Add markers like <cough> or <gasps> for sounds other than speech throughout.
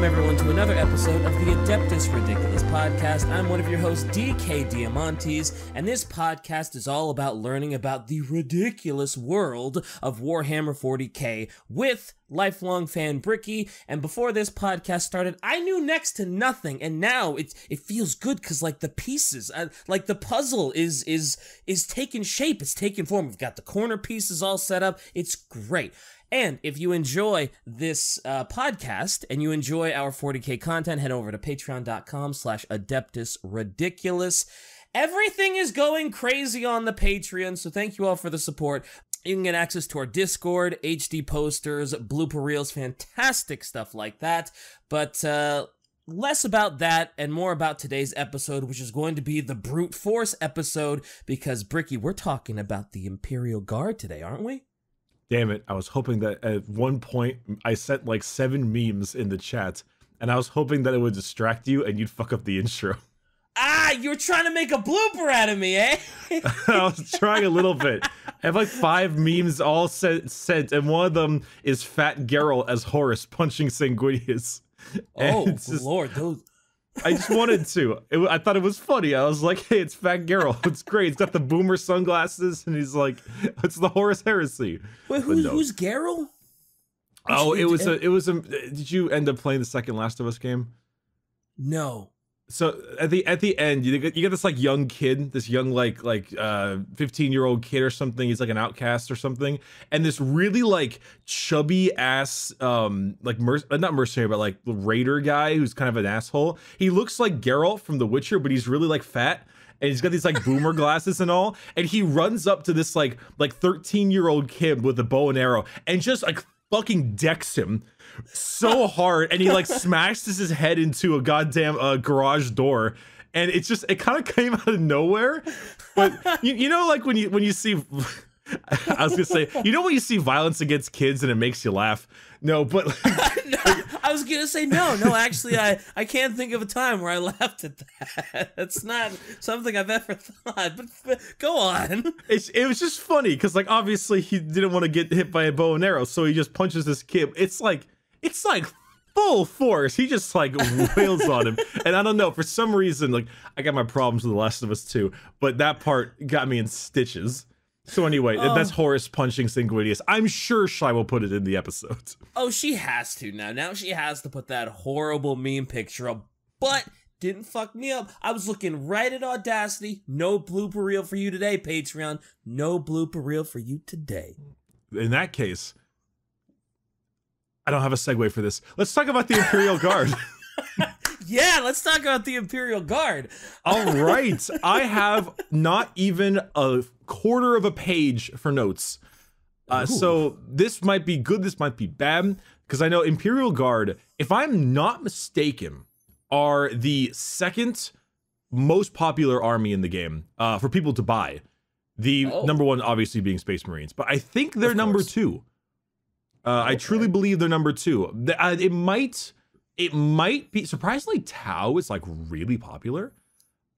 Welcome, everyone, to another episode of the Adeptus Ridiculous podcast. I'm one of your hosts, DK Diamantes, and this podcast is all about learning about the ridiculous world of Warhammer 40k with lifelong fan Bricky. And before this podcast started, I knew next to nothing, and now it it feels good because like the pieces, uh, like the puzzle is is is taking shape. It's taking form. We've got the corner pieces all set up. It's great. And if you enjoy this uh, podcast and you enjoy our 40k content, head over to patreon.com slash adeptus ridiculous. Everything is going crazy on the Patreon, so thank you all for the support. You can get access to our Discord, HD posters, blooper reels, fantastic stuff like that. But uh, less about that and more about today's episode, which is going to be the brute force episode. Because Bricky, we're talking about the Imperial Guard today, aren't we? Damn it. I was hoping that at one point I sent like seven memes in the chat and I was hoping that it would distract you and you'd fuck up the <laughs> intro. Ah, you were trying to make a blooper out of me, eh? <laughs> I was trying a little bit. I have like five memes all sent, sent and one of them is Fat Geralt as Horus punching Sanguinius. <laughs> Oh, just, Lord. Those, I just wanted to. It, I thought it was funny. I was like, "Hey, it's Fat Geralt. <laughs> It's great. He's got the boomer sunglasses, and he's like, <laughs> it's the Horus Heresy." Wait, who's, no. who's Geralt? Oh, it was a. It was a. Did you end up playing the second Last of Us game? No so at the at the end you get you get this like young kid this young like like uh 15 year old kid or something. He's like an outcast or something. And this really like chubby ass um like mer- uh, not mercenary but like raider guy who's kind of an asshole. He looks like Geralt from The Witcher but he's really like fat. And he's got these like boomer glasses and all. And he runs up to this like like 13 year old kid with a bow and arrow and just like fucking decks him so hard and he like <laughs> smashes his head into a goddamn uh, garage door and it's just it kind of came out of nowhere but <laughs> you, you know like when you when you see I was gonna say, you know when you see violence against kids and it makes you laugh. No, but like, <laughs> no, I was gonna say no, no. Actually, I I can't think of a time where I laughed at that. That's not something I've ever thought. But, but go on. It's, it was just funny because like obviously he didn't want to get hit by a bow and arrow, so he just punches this kid. It's like it's like full force. He just like wails on him. <laughs> And I don't know, for some reason, like I got my problems with The Last of Us too, but that part got me in stitches. So anyway, oh. that's um, Horus punching Sanguinius. I'm sure Shy will put it in the episode. <laughs> Oh, she has to now. Now she has to put that horrible meme picture up. But didn't fuck me up. I was looking right at Audacity. No blooper reel for you today, Patreon. No blooper reel for you today. In that case, I don't have a segue for this. Let's talk about the Imperial Guard. <laughs> yeah, let's talk about the Imperial Guard. All right. I have not even a quarter of a page for notes. Uh, so this might be good, this might be bad, because I know Imperial Guard, if I'm not mistaken, are the second most popular army in the game uh, for people to buy. The oh. number one, obviously, being Space Marines, but I think they're number two. Uh, okay. I truly believe they're number two. Uh, it might, it might be surprisingly. Tau is like really popular.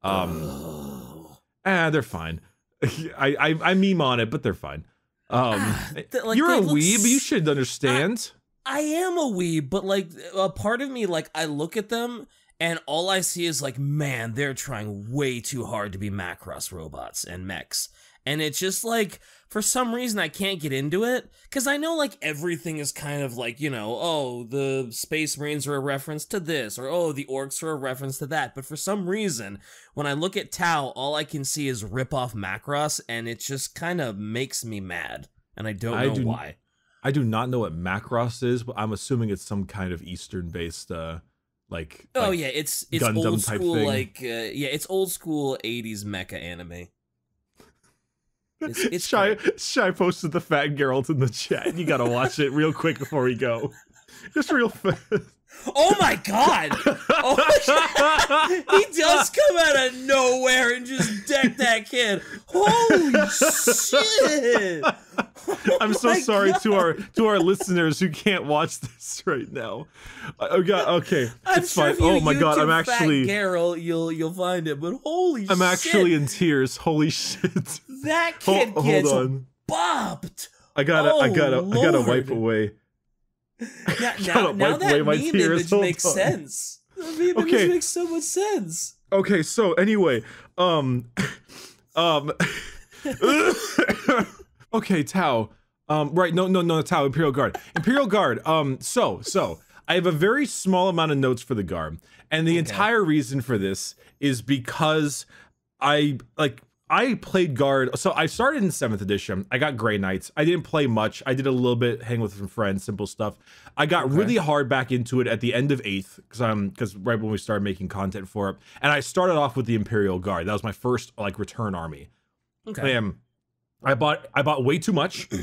Um, oh. ah, they're fine. <laughs> I, I I meme on it, but they're fine. Um, ah, like, you're a weeb. You should understand. I, I am a weeb, but like a part of me, like I look at them and all I see is like, man, they're trying way too hard to be Macross robots and mechs, and it's just like for some reason I can't get into it because I know like everything is kind of like you know oh the Space Marines are a reference to this or oh the orcs are a reference to that but for some reason when I look at Tau all I can see is rip off Macross and it just kind of makes me mad and I don't know I do, why. I do not know what Macross is but I'm assuming it's some kind of Eastern based uh like oh like yeah it's it's Gundam old school like uh, yeah it's old school 80s mecha anime. It's, <laughs> it's Shy Shy posted the fat Geralt in the chat. You gotta watch it real quick before we go. <laughs> Just real fast. Oh my god! Oh, <laughs> he does come out of nowhere and just deck that kid. Holy shit! Oh I'm so sorry god. to our to our listeners who can't watch this right now. Oh god, okay, I'm it's sure fine. oh my god, I'm actually Carol. You'll you'll find it, but holy! I'm shit. actually in tears. Holy shit! That kid hold, gets hold on. bopped. I gotta, oh, I gotta, Lord. I gotta wipe oh, away <laughs> <laughs> Now, now, now that meme image makes on. sense. The meme image Okay. makes so much sense. Okay, so anyway, um, <laughs> um, okay, Tau. Um, right, no, no, no, Tau, Imperial Guard, Imperial Guard. Um, so, so I have a very small amount of notes for the guard, and the entire reason for this is because I like I played guard. So I started in seventh edition. I got Grey Knights. I didn't play much. I did a little bit, hang with some friends, simple stuff. I got really hard back into it at the end of eighth because um because right when we started making content for it, and I started off with the Imperial Guard. That was my first like return army. Okay. Um, I bought I bought way too much. <clears throat>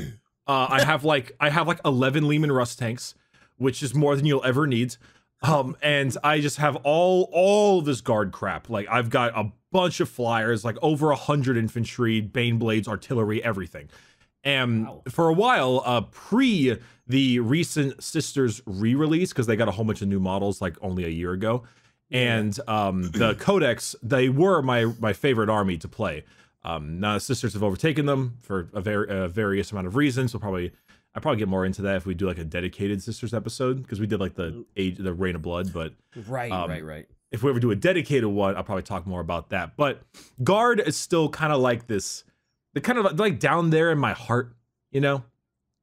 Uh, I have like I have like eleven Leman Russ tanks, which is more than you'll ever need. Um, and I just have all all this guard crap. Like I've got a bunch of flyers, like over a hundred infantry, Baneblades, artillery, everything. And Wow. for a while, uh, pre the recent Sisters re-release, because they got a whole bunch of new models like only a year ago, and um, the <clears throat> Codex, they were my my favorite army to play. Um, now the Sisters have overtaken them for a, ver- a various amount of reasons. We'll probably I probably get more into that if we do like a dedicated Sisters episode because we did like the age the Reign of Blood, but Right, um, right, right. If we ever do a dedicated one, I'll probably talk more about that. But guard is still kind of like this. They're kind of like down there in my heart, you know.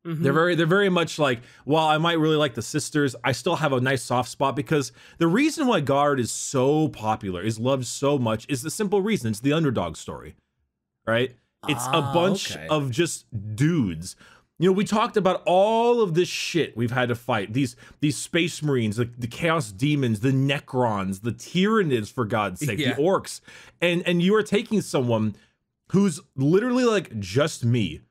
Mhm. They're very, they're very much like. While I might really like the sisters, I still have a nice soft spot because the reason why guard is so popular, is loved so much, is the simple reason it's the underdog story, right? It's a Ah, bunch okay. of just dudes. You know, we talked about all of this shit we've had to fight. These these space marines, the, the chaos demons, the necrons, the tyranids, for God's sake, Yeah. the orcs. And and you are taking someone who's literally like just me.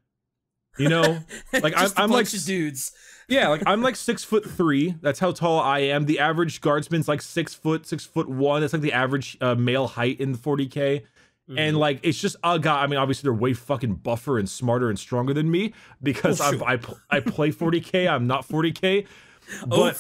You know? <laughs> Like I'm, I'm like bunch of dudes. yeah, like I'm like six foot three. That's how tall I am. The average guardsman's like six foot, six foot one. That's like the average uh, male height in the 40k. Mm-hmm. And like it's just a guy. I mean, obviously they're way fucking buffer and smarter and stronger than me because Oh. I I play <laughs> 40k. I'm not 40k. But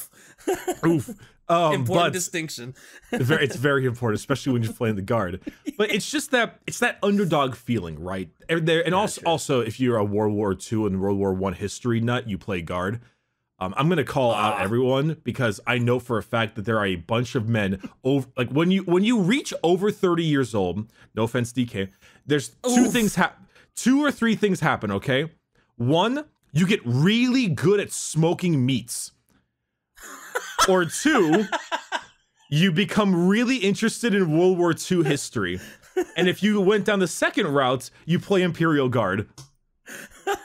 Oof. <laughs> oof. Um, Important distinction. very, it's very <laughs> important, especially when you're playing the guard. But it's just that it's that underdog feeling, right? And there, and also, also if you're a World War II and World War One history nut, you play guard. Um, I'm gonna call out Ah. everyone because I know for a fact that there are a bunch of men over like when you when you reach over 30 years old. No offense, DK. There's two Oof. things happen. Two or three things happen. Okay, one, you get really good at smoking meats <laughs> or two, you become really interested in World War II history. And if you went down the second route, you play Imperial Guard. <laughs>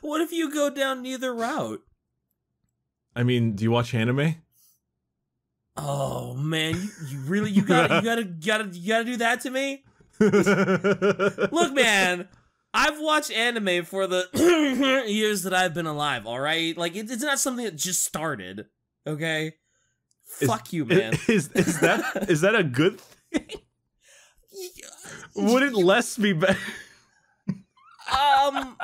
What if you go down neither route? I mean, do you watch anime? Oh man, you, you really you gotta you gotta you gotta you gotta do that to me? <laughs> Look, man, I've watched anime for the <clears throat> years that I've been alive. All right, like it, it's not something that just started. Okay, Is- fuck you, man. Is is that <laughs> is that a good thing? Wouldn't less be better? um.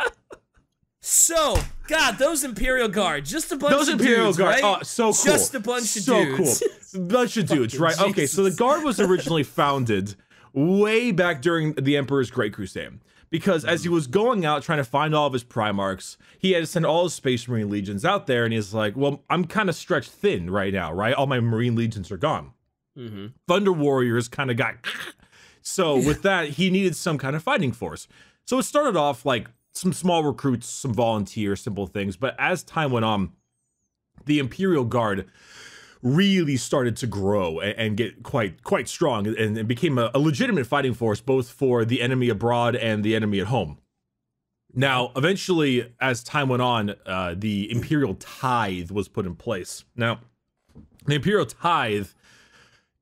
So, God, those Imperial Guard, just a bunch Those of Imperial dudes, Guard, right? oh, so cool. Just a bunch of so dudes. cool. <laughs> Bunch of dudes, right? Okay, so the Guard was originally <laughs> founded way back during the Emperor's Great Crusade. Because as he was going out trying to find all of his Primarchs, he had to send all his Space Marine legions out there, and he's like, "Well, I'm kind of stretched thin right now, right? All my Marine legions are gone. hmm Thunder Warriors kind of got. <laughs> So with that, he needed some kind of fighting force. So it started off like some small recruits, some volunteers, simple things. But as time went on, the Imperial Guard really started to grow and, and get quite quite strong, and, and became a, a legitimate fighting force both for the enemy abroad and the enemy at home. Now, eventually, as time went on, uh, the Imperial Tithe was put in place. Now, the Imperial Tithe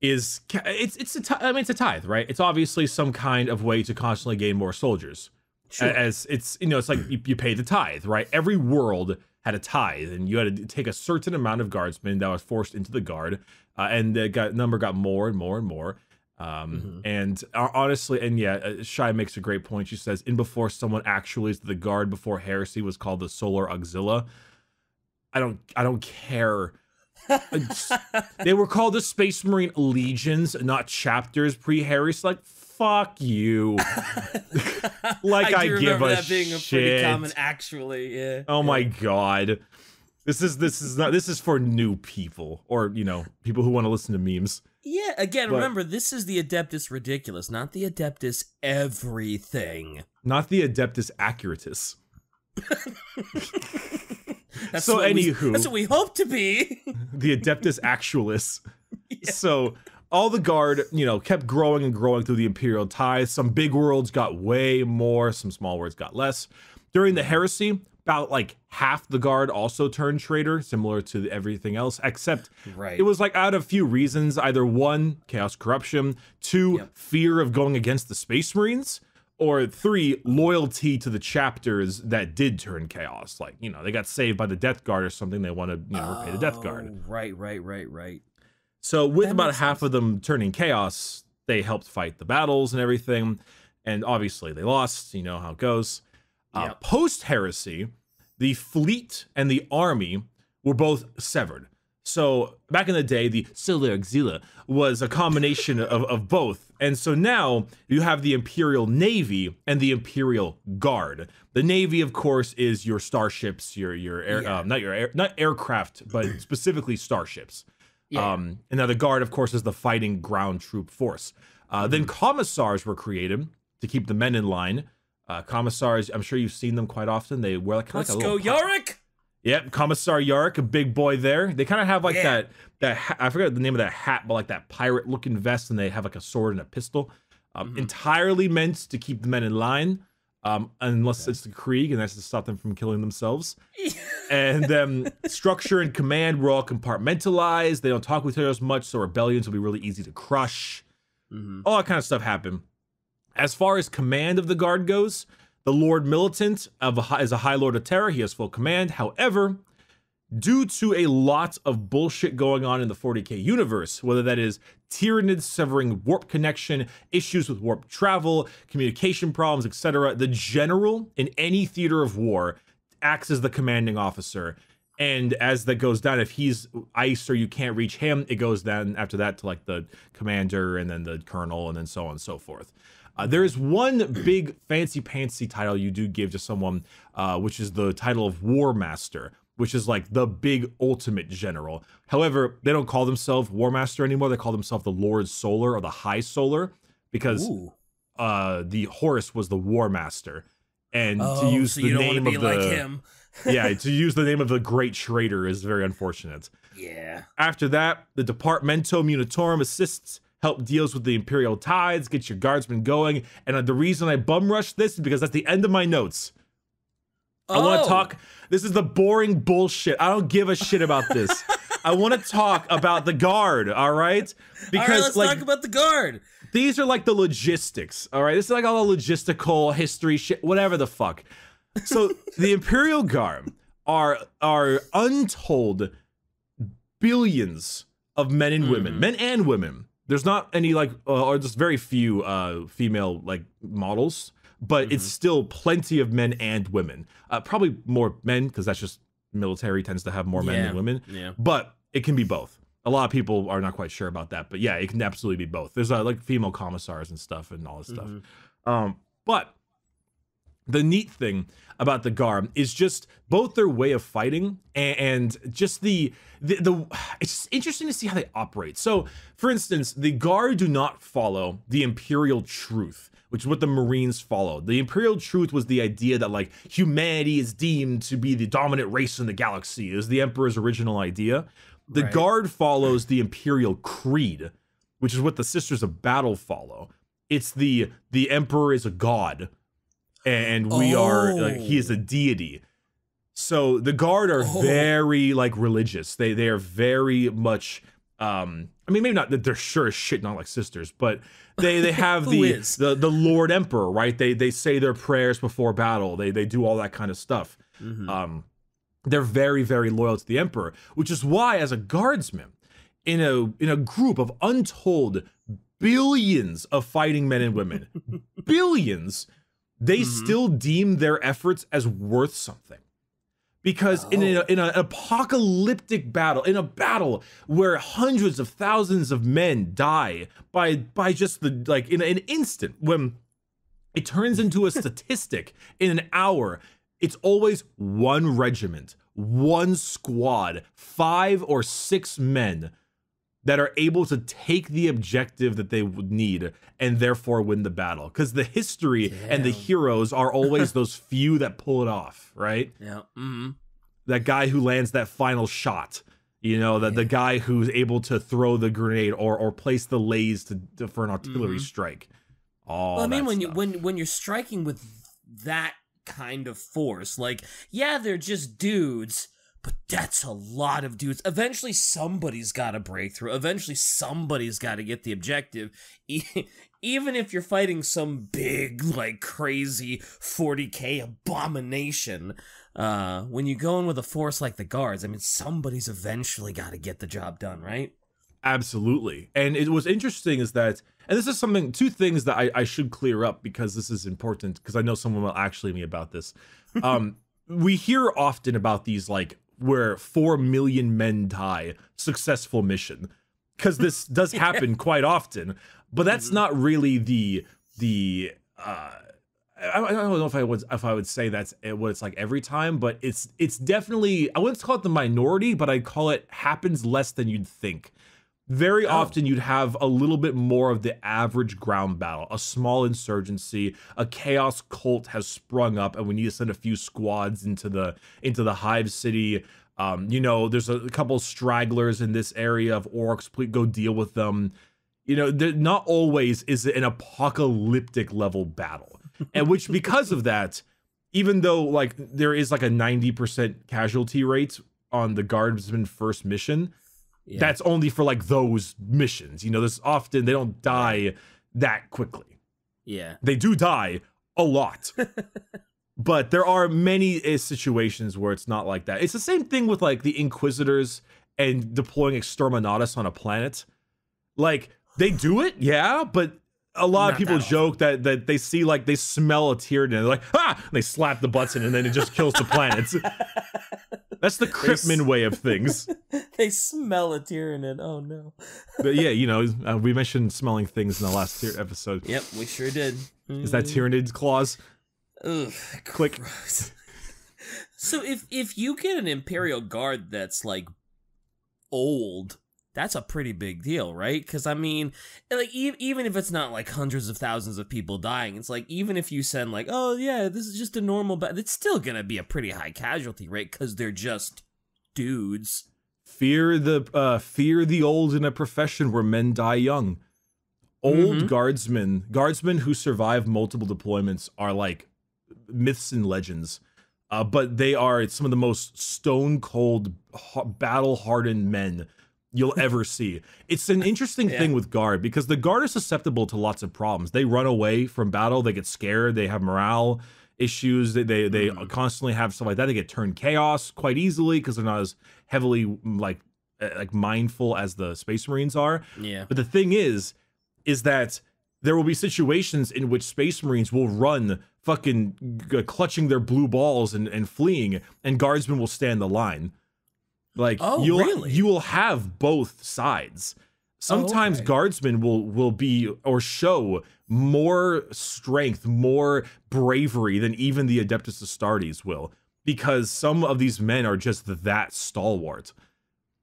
is it's it's I mean it's a tithe, right? It's obviously some kind of way to constantly gain more soldiers. Sure. As it's you know it's like you, you pay the tithe, right? Every world had a tithe, and you had to take a certain amount of guardsmen that was forced into the guard, uh, and the got, number got more and more and more. Um, And uh, honestly, and yeah, uh, Shy makes a great point. She says, "In before someone actually is the guard, before heresy was called the Solar Auxilia." I don't, I don't care. <laughs> They were called the Space Marine Legions, not chapters pre-heresy. Like, fuck you. <laughs> like I, do give remember a that being a shit. pretty common, actually. Yeah. Oh my god. This is this is not this is for new people or you know people who want to listen to memes. Yeah, again, But- remember this is the Adeptus Ridiculous, not the Adeptus Everything. Not the Adeptus Accuratus. <laughs> <laughs> That's So what we- anywho. that's what we hope to be. <laughs> the Adeptus Actualis. <laughs> So all the guard, you know, kept growing and growing through the Imperial tithes. Some big worlds got way more, some small worlds got less. During the heresy, about like half the guard also turned traitor, similar to everything else, except right. it was like out of a few reasons either one, chaos corruption, two, Yep. fear of going against the Space Marines. Or three, loyalty to the chapters that did turn chaos. Like, you know, they got saved by the Death Guard or something. They want to, you know, repay the Death Guard. Oh, Right, right, right, right. So with That about half sense. of them turning chaos, they helped fight the battles and everything. And obviously they lost. You know how it goes. Uh, Yep. Post heresy, the fleet and the army were both severed. So back in the day, the Solar Auxilia was a combination of, of both. And so now you have the Imperial Navy and the Imperial Guard. The Navy, of course, is your starships, your your air, Yeah. um, not your air, not aircraft, but <clears throat> specifically starships. Yeah. Um, and now the guard, of course, is the fighting ground troop force. Uh, then Mm-hmm. commissars were created to keep the men in line. Uh, commissars, I'm sure you've seen them quite often. They wear like, kind Let's of like a go, Yarrick! Yep, Commissar Yarrick, a big boy there. They kind of have like Yeah. that that ha- I forget the name of that hat, but like that pirate looking vest, and they have like a sword and a pistol. Um, Mhm. Entirely meant to keep the men in line, um, unless it's the Krieg, and that's to stop them from killing themselves. <laughs> and then structure and command were all compartmentalized. They don't talk with each other as much, so rebellions will be really easy to crush. Mhm. All that kind of stuff happened. As far as command of the guard goes, the Lord Militant of is a High Lord of Terra. He has full command. However, due to a lot of bullshit going on in the 40k universe, whether that is Tyranids severing warp connection, issues with warp travel, communication problems, etc., the general in any theater of war acts as the commanding officer. And as that goes down, if he's ice or you can't reach him, it goes down after that to like the commander and then the colonel and then so on and so forth. Uh, there is one <clears throat> big fancy pantsy title you do give to someone, uh, which is the title of War Master, which is like the big ultimate general. However, they don't call themselves War Master anymore. They call themselves the Lord Solar or the High Solar because uh, the Horus was the War Master. And Oh, to use so the you don't want name of the like. Yeah, to use the name of the Great Traitor is very unfortunate. Yeah. After that, the Departamento Munitorum assists, help deals with the Imperial tithes, get your guardsmen going. And uh, the reason I bum rush this is because that's the end of my notes. I want Oh. to talk. This is the boring bullshit. I don't give a shit about this. I want to talk about the guard. All right, All right, let's like talk about the guard. these are like the logistics. All right, this is like all the logistical history shit, whatever the fuck. So the Imperial Guard are are untold billions of men and women, Mhm. men and women. There's not any like, uh, or just very few uh, female like models, but it's still plenty of men and women. Uh, probably more men because that's just military tends to have more men Yeah. than women Yeah. but it can be both. A lot of people are not quite sure about that, but yeah, it can absolutely be both. There's uh, like female commissars and stuff and all this stuff. Mhm. Um, but the neat thing about the Garb is just both their way of fighting and, and just the, the the it's just interesting to see how they operate. So, for instance, the Guard do not follow the Imperial Truth, which is what the Marines followed. The Imperial Truth was the idea that like humanity is deemed to be the dominant race in the galaxy. It was the Emperor's original idea. The Right. Guard follows the Imperial Creed, which is what the Sisters of Battle follow. It's the the Emperor is a god, and we are like he is a deity. So the Guard are Oh. very like religious. They they are very much. Um, I mean, maybe not that they're sure as shit not like sisters, but they they have <laughs> the, is? the the Lord Emperor, right? They they say their prayers before battle. They they do all that kind of stuff. Mhm. Um, they're very very loyal to the emperor, which is why as a guardsman in a in a group of untold billions of fighting men and women, <laughs> billions, they Mhm. still deem their efforts as worth something. Because in, a, in an apocalyptic battle, in a battle where hundreds of thousands of men die by by just the like in an instant, when it turns into a <laughs> statistic in an hour it's always one regiment, one squad, five or six men that are able to take the objective that they would need and therefore win the battle. Because the history and the heroes are always <laughs> those few that pull it off, right? Yeah. Mm-hmm. That guy who lands that final shot. You know, that the guy who's able to throw the grenade or or place the lays to, to for an artillery Mhm. strike. All Well, I mean, when you when when you're striking with that kind of force, like yeah, they're just dudes, but that's a lot of dudes. Eventually, somebody's got to break through. Eventually, somebody's got to get the objective. <laughs> Even if you're fighting some big, like crazy 40k abomination, uh, when you go in with a force like the guards, I mean, somebody's eventually got to get the job done, right? Absolutely. And it was interesting is that, and this is something, two things that I, I should clear up because this is important because I know someone will actually me about this. <laughs> Um, we hear often about these like where four million men die successful mission because this <laughs> does happen quite often, but that's not really the the. uh I, I don't know if I would if I would say that's what it's like every time, but it's it's definitely I wouldn't call it the minority, but I'd call it happens less than you'd think. Very Oh. often you'd have a little bit more of the average ground battle, a small insurgency, a chaos cult has sprung up, and we need to send a few squads into the into the hive city. Um, you know, there's a couple stragglers in this area of orcs. Please go deal with them. You know, not always is it an apocalyptic level battle, and which <laughs> because of that, even though like there is like a 90% casualty rate on the guardsman first mission, Yeah. that's only for like those missions. You know, there's often they don't die that quickly. yeah. They do die a lot. <laughs> but there are many uh, situations where it's not like that. It's the same thing with like the Inquisitors and deploying Exterminatus on a planet. Like they do it, yeah, but a lot of people that joke that that they see like they smell a tear and they're like ah, and they slap the button and then it just kills the planets. <laughs> That's the Kryptman way of things. <laughs> they smell a Tyranid. Oh no. But yeah, you know, uh, we mentioned smelling things in the last tier episode. Yep, we sure did. Is that Tyranid's claws? Ugh, Click. <laughs> so if if you get an Imperial Guard that's like old, that's a pretty big deal, right? Because I mean, like e- even if it's not like hundreds of thousands of people dying, it's like even if you send like, oh yeah, this is just a normal, but it's still gonna be a pretty high casualty rate because they're just dudes. Fear the uh, fear the old in a profession where men die young. Old Mhm. guardsmen, guardsmen who survive multiple deployments are like myths and legends. Uh, but they are some of the most stone cold, battle hardened men you'll ever see. It's an interesting Yeah. thing with guard because the guard is susceptible to lots of problems. They run away from battle, they get scared, they have morale issues, they they, they Mhm. constantly have stuff like that. They get turned chaos quite easily because they're not as heavily mm, like uh, like mindful as the space marines are. Yeah. But the thing is, is that there will be situations in which space marines will run fucking clutching their blue balls and, and fleeing, and guardsmen will stand the line. Like Oh, you'll really? you will have both sides. Sometimes okay. guardsmen will will be or show more strength, more bravery than even the Adeptus Astartes will, because some of these men are just that stalwart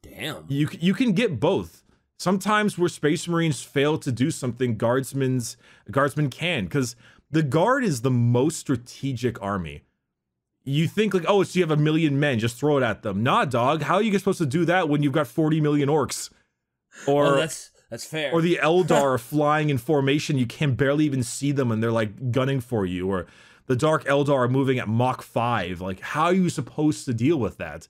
Damn. you you can get both. Sometimes where Space Marines fail to do something, guardsmen's guardsmen can, because the guard is the most strategic army. You think like, oh, so you have a million men, just throw it at them. Nah, dog. How are you supposed to do that when you've got 40 million orcs? Or oh, that's that's fair. or the <laughs> Eldar are flying in formation. You can barely even see them, and they're like gunning for you. Or the Dark Eldar are moving at Mach five. Like, how are you supposed to deal with that?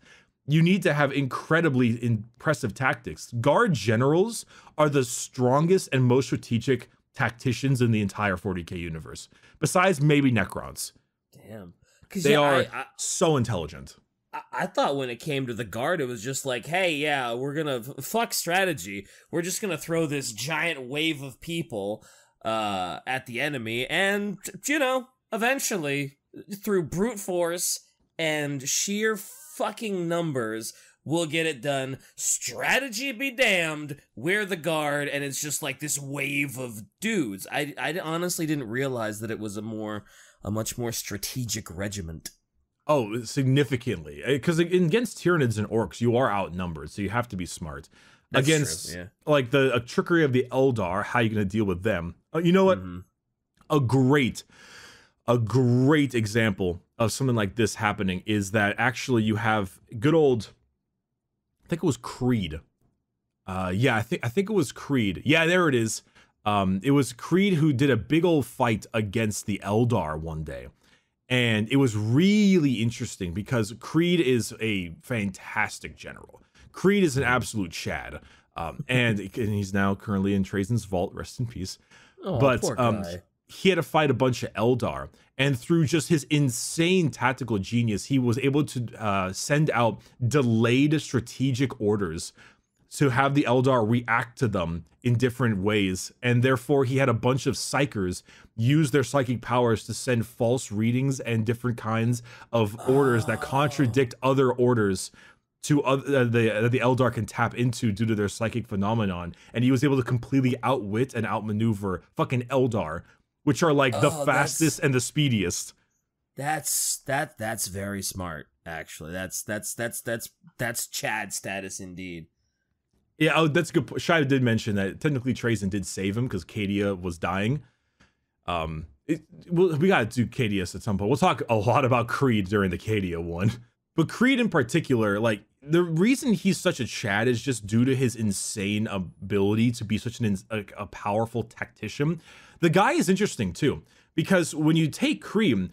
You need to have incredibly impressive tactics. Guard generals are the strongest and most strategic tacticians in the entire 40k universe, besides maybe Necrons. Damn. Because They yeah, are I, I, so intelligent. I- I thought when it came to the guard, it was just like, hey, yeah, we're gonna fuck strategy. We're just gonna throw this giant wave of people uh, at the enemy, and you know, eventually, through brute force and sheer fucking numbers, we'll get it done. Strategy be damned. We're the guard, and it's just like this wave of dudes. I I honestly didn't realize that it was a more a much more strategic regiment. Oh, significantly. Because against Tyranids and orcs, you are outnumbered, so you have to be smart. That's against true, yeah. like the a trickery of the Eldar, how you going to deal with them? Uh, you know what? Mhm. A great, a great example of something like this happening is that actually you have good old, I think it was Creed. Uh, yeah, I think I think it was Creed. Yeah, there it is. Um, it was Creed who did a big old fight against the Eldar one day. And it was really interesting because Creed is a fantastic general. Creed is an absolute Chad. Um, and, <laughs> and he's now currently in Trazyn's vault, rest in peace. Oh, but um. He had to fight a bunch of Eldar. And through just his insane tactical genius, he was able to uh, send out delayed strategic orders to have the Eldar react to them in different ways. And therefore, he had a bunch of psykers use their psychic powers to send false readings and different kinds of orders that contradict other orders to other, uh, the uh, the Eldar can tap into due to their psychic phenomenon. And he was able to completely outwit and outmaneuver fucking Eldar, which are like the Oh, that's- fastest and the speediest. That's that that's very smart. Actually, that's that's that's that's that's Chad status indeed. Yeah, oh, that's a good. Shia did mention that technically Trazyn did save him because Cadia was dying. Um, it, well, we got to do Cadius at some point. We'll talk a lot about Creed during the Cadia one, but Creed in particular, like the reason he's such a Chad is just due to his insane ability to be such an a, a powerful tactician. The guy is interesting too because when you take Creed,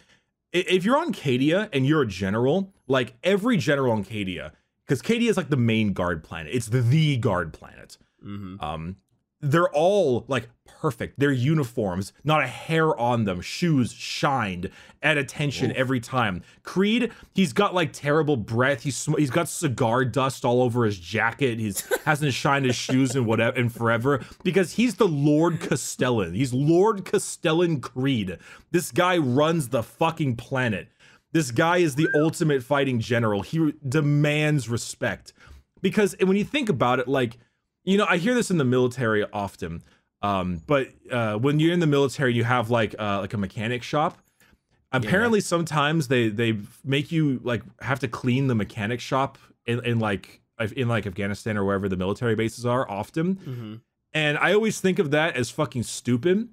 if you're on Cadia and you're a general, like every general on Cadia, because Cadia is like the main guard planet. It's the, the guard planet. Mm-hmm. Um, they're all like perfect. Their uniforms, not a hair on them, shoes shined at attention Oof. every time. Creed, he's got like terrible breath. He's he's got cigar dust all over his jacket. He's <laughs> hasn't shined his shoes in whatever in forever because he's the Lord Castellan. He's Lord Castellan Creed. This guy runs the fucking planet. This guy is the ultimate fighting general. He demands respect because when you think about it, like you know, I hear this in the military often. Um, but uh, when you're in the military, you have like uh, like a mechanic shop. Apparently, sometimes they they make you like have to clean the mechanic shop in, in like in like Afghanistan or wherever the military bases are often. Mm-hmm. And I always think of that as fucking stupid.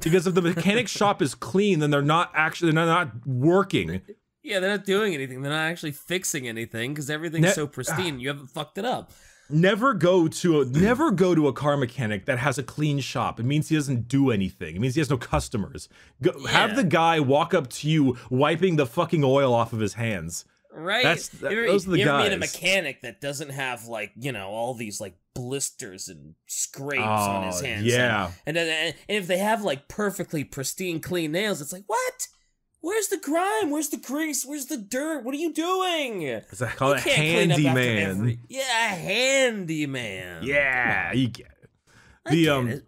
Because if the mechanic <laughs> shop is clean, then they're not actually they're not working. Yeah, they're not doing anything. They're not actually fixing anything because everything's so pristine. <sighs> You haven't fucked it up. Never go to a never go to a car mechanic that has a clean shop. It means he doesn't do anything. It means he has no customers. Go, Have the guy walk up to you wiping the fucking oil off of his hands. Right? That's- that- you ever, those are the you ever meet a mechanic that doesn't have like you know all these like blisters and scrapes on his Oh, hands? yeah. And, and and and if they have like perfectly pristine clean nails, it's like what? Where's the grime? Where's the grease? Where's the dirt? What are you doing? It's I call You it can't clean up after handyman. every- Yeah, handyman. Yeah, you get it. I The, get um, it.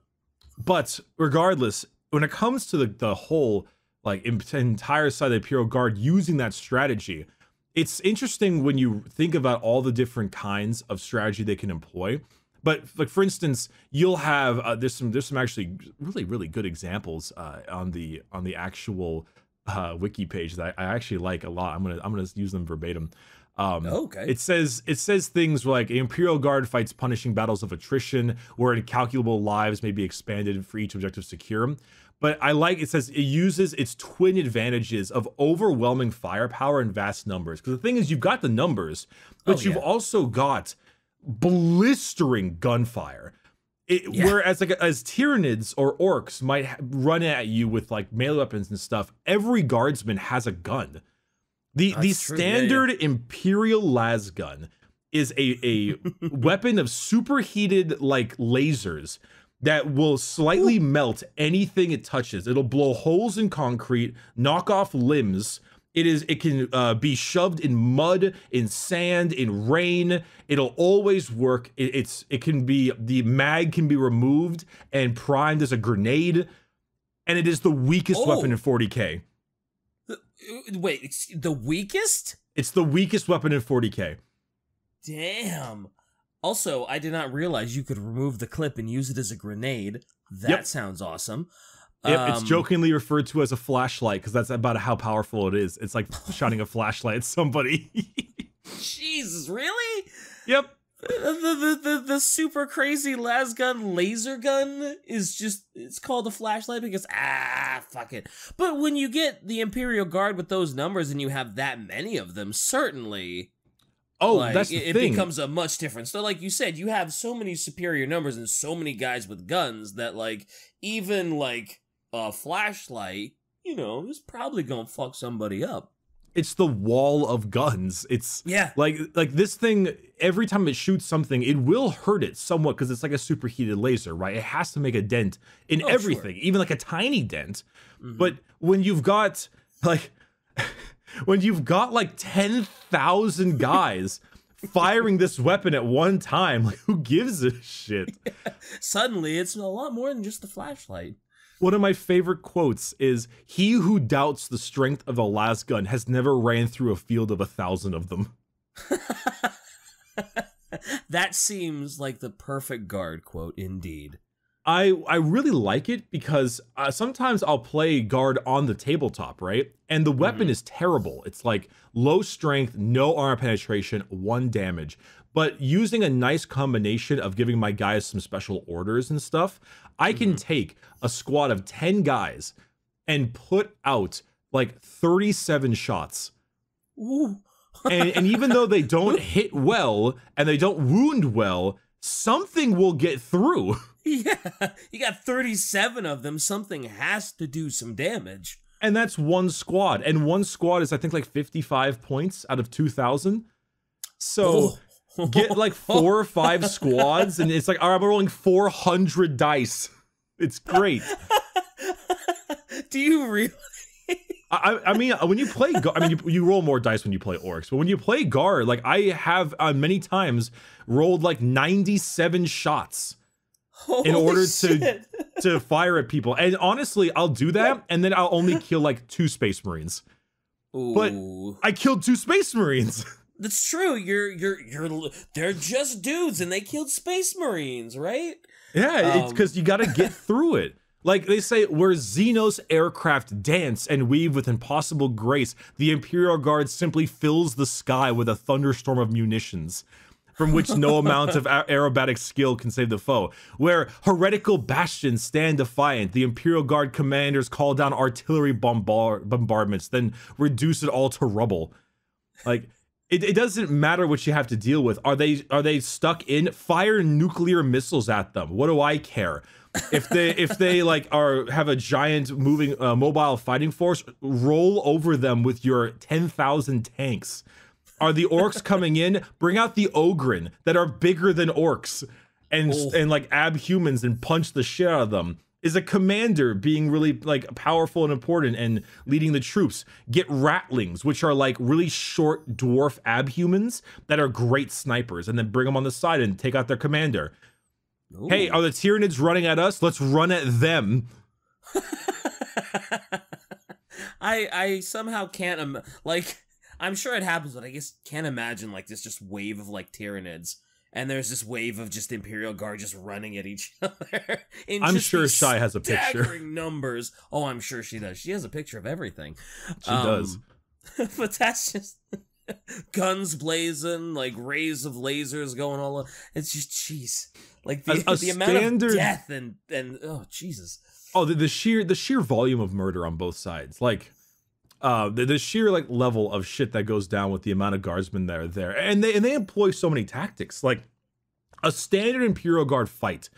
But regardless, when it comes to the, the whole like entire side of the Imperial Guard using that strategy, it's interesting when you think about all the different kinds of strategy they can employ. But like for instance, you'll have uh, there's some there's some actually really really good examples uh, on the on the actual uh, wiki page that I, I actually like a lot. I'm gonna I'm gonna use them verbatim. Um, Okay. It says it says things like Imperial Guard fights punishing battles of attrition, where incalculable lives may be expanded for each objective secure. But I like it says it uses its twin advantages of overwhelming firepower and vast numbers. Because the thing is, you've got the numbers, but Oh, you've yeah. also got blistering gunfire. It, Yeah. Whereas like as Tyranids or orcs might ha- run at you with like melee weapons and stuff, every guardsman has a gun. The the That's true, yeah, yeah. standard Imperial las gun is a a <laughs> weapon of superheated like lasers that will slightly melt anything it touches. It'll blow holes in concrete, knock off limbs. It is it can uh, be shoved in mud, in sand, in rain. It'll always work. It, it's it can be the mag can be removed and primed as a grenade, and it is the weakest weapon Oh. in 40k. Uh, Wait, it's the weakest? It's the weakest weapon in 40k. Damn. Also, I did not realize you could remove the clip and use it as a grenade. That Yep. sounds awesome. Yep, it's Um, jokingly referred to as a flashlight because that's about how powerful it is. It's like <laughs> shining a flashlight at somebody. <laughs> Jesus, really? yep. The, the, the, the super crazy las gun laser gun is just it's called a flashlight because ah fuck it. But when you get the Imperial Guard with those numbers and you have that many of them, certainly Oh, like, that's the it, it becomes a much different. So, like you said, you have so many superior numbers and so many guys with guns that, like, even like a flashlight, you know, is probably gonna fuck somebody up. it's the wall of guns. It's Yeah, like like this thing. Every time it shoots something, it will hurt it somewhat because it's like a superheated laser, right? It has to make a dent in Oh, sure. everything, even like a tiny dent. Mhm. But when you've got like <laughs> when you've got like 10,000 guys <laughs> firing this weapon at one time, like who gives a shit? <laughs> suddenly it's a lot more than just a flashlight. One of my favorite quotes is he who doubts the strength of a las gun has never ran through a field of a thousand of them. <laughs> that seems like the perfect guard quote, indeed. I I really like it because uh, sometimes I'll play guard on the tabletop, right? And the weapon is terrible. It's like low strength, no armor penetration, one damage. But using a nice combination of giving my guys some special orders and stuff, I can mm-hmm. take a squad of 10 guys and put out like 37 shots. Ooh. And, and even though they don't <laughs> hit well and they don't wound well, something will get through. <laughs> Yeah, you got 37 of them. Something has to do some damage. And that's one squad. And one squad is, I think, like 55 points out of 2,000. So Oh. Get like four or five squads, and it's like, all right, I'm rolling 400 dice. It's great. <laughs> do you really? I, I mean, when you play, I mean, you, you roll more dice when you play orcs, but when you play guard, like I have uh, many times rolled like 97 shots in order to shit. to fire at people. And honestly, I'll do that, and then I'll only kill like two space marines. but- I killed two space marines. <laughs> That's true. You're you're you're they're just dudes and they killed space marines, right? Yeah, it's Um, because you got to <laughs> get through it. Like they say, where Xenos aircraft dance and weave with impossible grace, the Imperial Guard simply fills the sky with a thunderstorm of munitions, from which no <laughs> amount of aerobatic skill can save the foe. Where heretical bastions stand defiant, the Imperial Guard commanders call down artillery bombard- bombardments, then reduce it all to rubble. Like it, it doesn't matter what you have to deal with. Are they are they stuck in? Fire nuclear missiles at them. What do I care? If they if they <laughs> like are have a giant moving uh, mobile fighting force, roll over them with your ten thousand tanks. Are the orcs coming in? Bring out the Ogryn that are bigger than orcs, and Oh. and like abhumans and punch the shit out of them. Is a commander being really like powerful and important and leading the troops? Get ratlings, which are like really short dwarf abhumans that are great snipers, and then bring them on the side and take out their commander. Hey, are the Tyranids running at us? Let's run at them. <laughs> I I somehow can't Im- like I'm sure it happens, but I guess can't imagine like this just wave of like Tyranids. And there's this wave of just Imperial Guard just running at each <laughs> other. in I'm sure Shy has a picture. numbers. Oh, I'm sure she does. She has a picture of everything. She does. Um, <laughs> but that's just <laughs> guns blazing, like rays of lasers going all. o- It's just jeez, like the A- a the amount standard- of death and and oh Jesus. Oh, the, the sheer the sheer volume of murder on both sides, like uh, the, the sheer like level of shit that goes down with the amount of guardsmen that are there, and they and they employ so many tactics. Like a standard Imperial Guard fight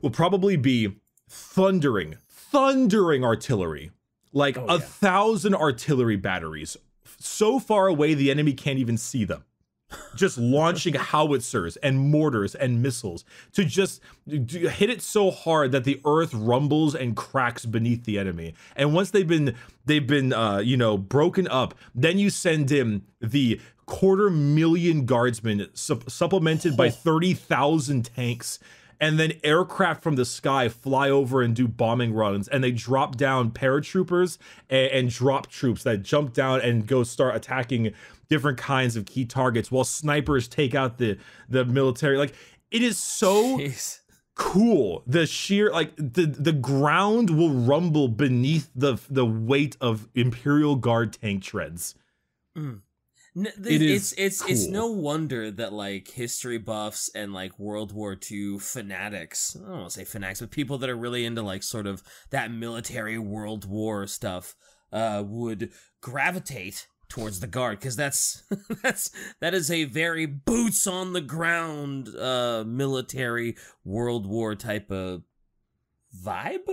will probably be thundering, thundering artillery, like Oh, a yeah. thousand artillery batteries, so far away the enemy can't even see them. Just launching howitzers and mortars and missiles to just hit it so hard that the earth rumbles and cracks beneath the enemy. And once they've been they've been uh, you know broken up, then you send in the quarter million guardsmen sup- supplemented by 30,000 tanks. And then aircraft from the sky fly over and do bombing runs. And they drop down paratroopers and, and drop troops that jump down and go start attacking different kinds of key targets while snipers take out the the military like it is so Jeez. cool. The sheer like the the ground will rumble beneath the the weight of Imperial Guard tank treads. Mm. N- th- it's it's it's cool. no wonder that like history buffs and like World War II fanatics, I don't want to say fanatics, but people that are really into like sort of that military World War stuff uh would gravitate towards the guard because that's <laughs> that's that is a very boots on the ground uh military World War type of vibe.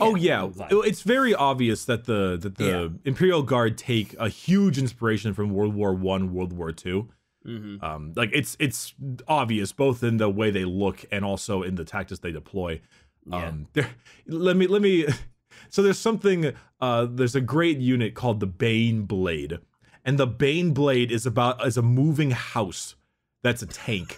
oh yeah, vibe. it's very obvious that the that the Yeah. Imperial Guard take a huge inspiration from World War One, World War Two. Mhm. Um, like it's it's obvious both in the way they look and also in the tactics they deploy. Yeah. Um, there, let me let me. <laughs> So there's something. Uh, there's a great unit called the Baneblade, and the Baneblade is about is a moving house. That's a tank,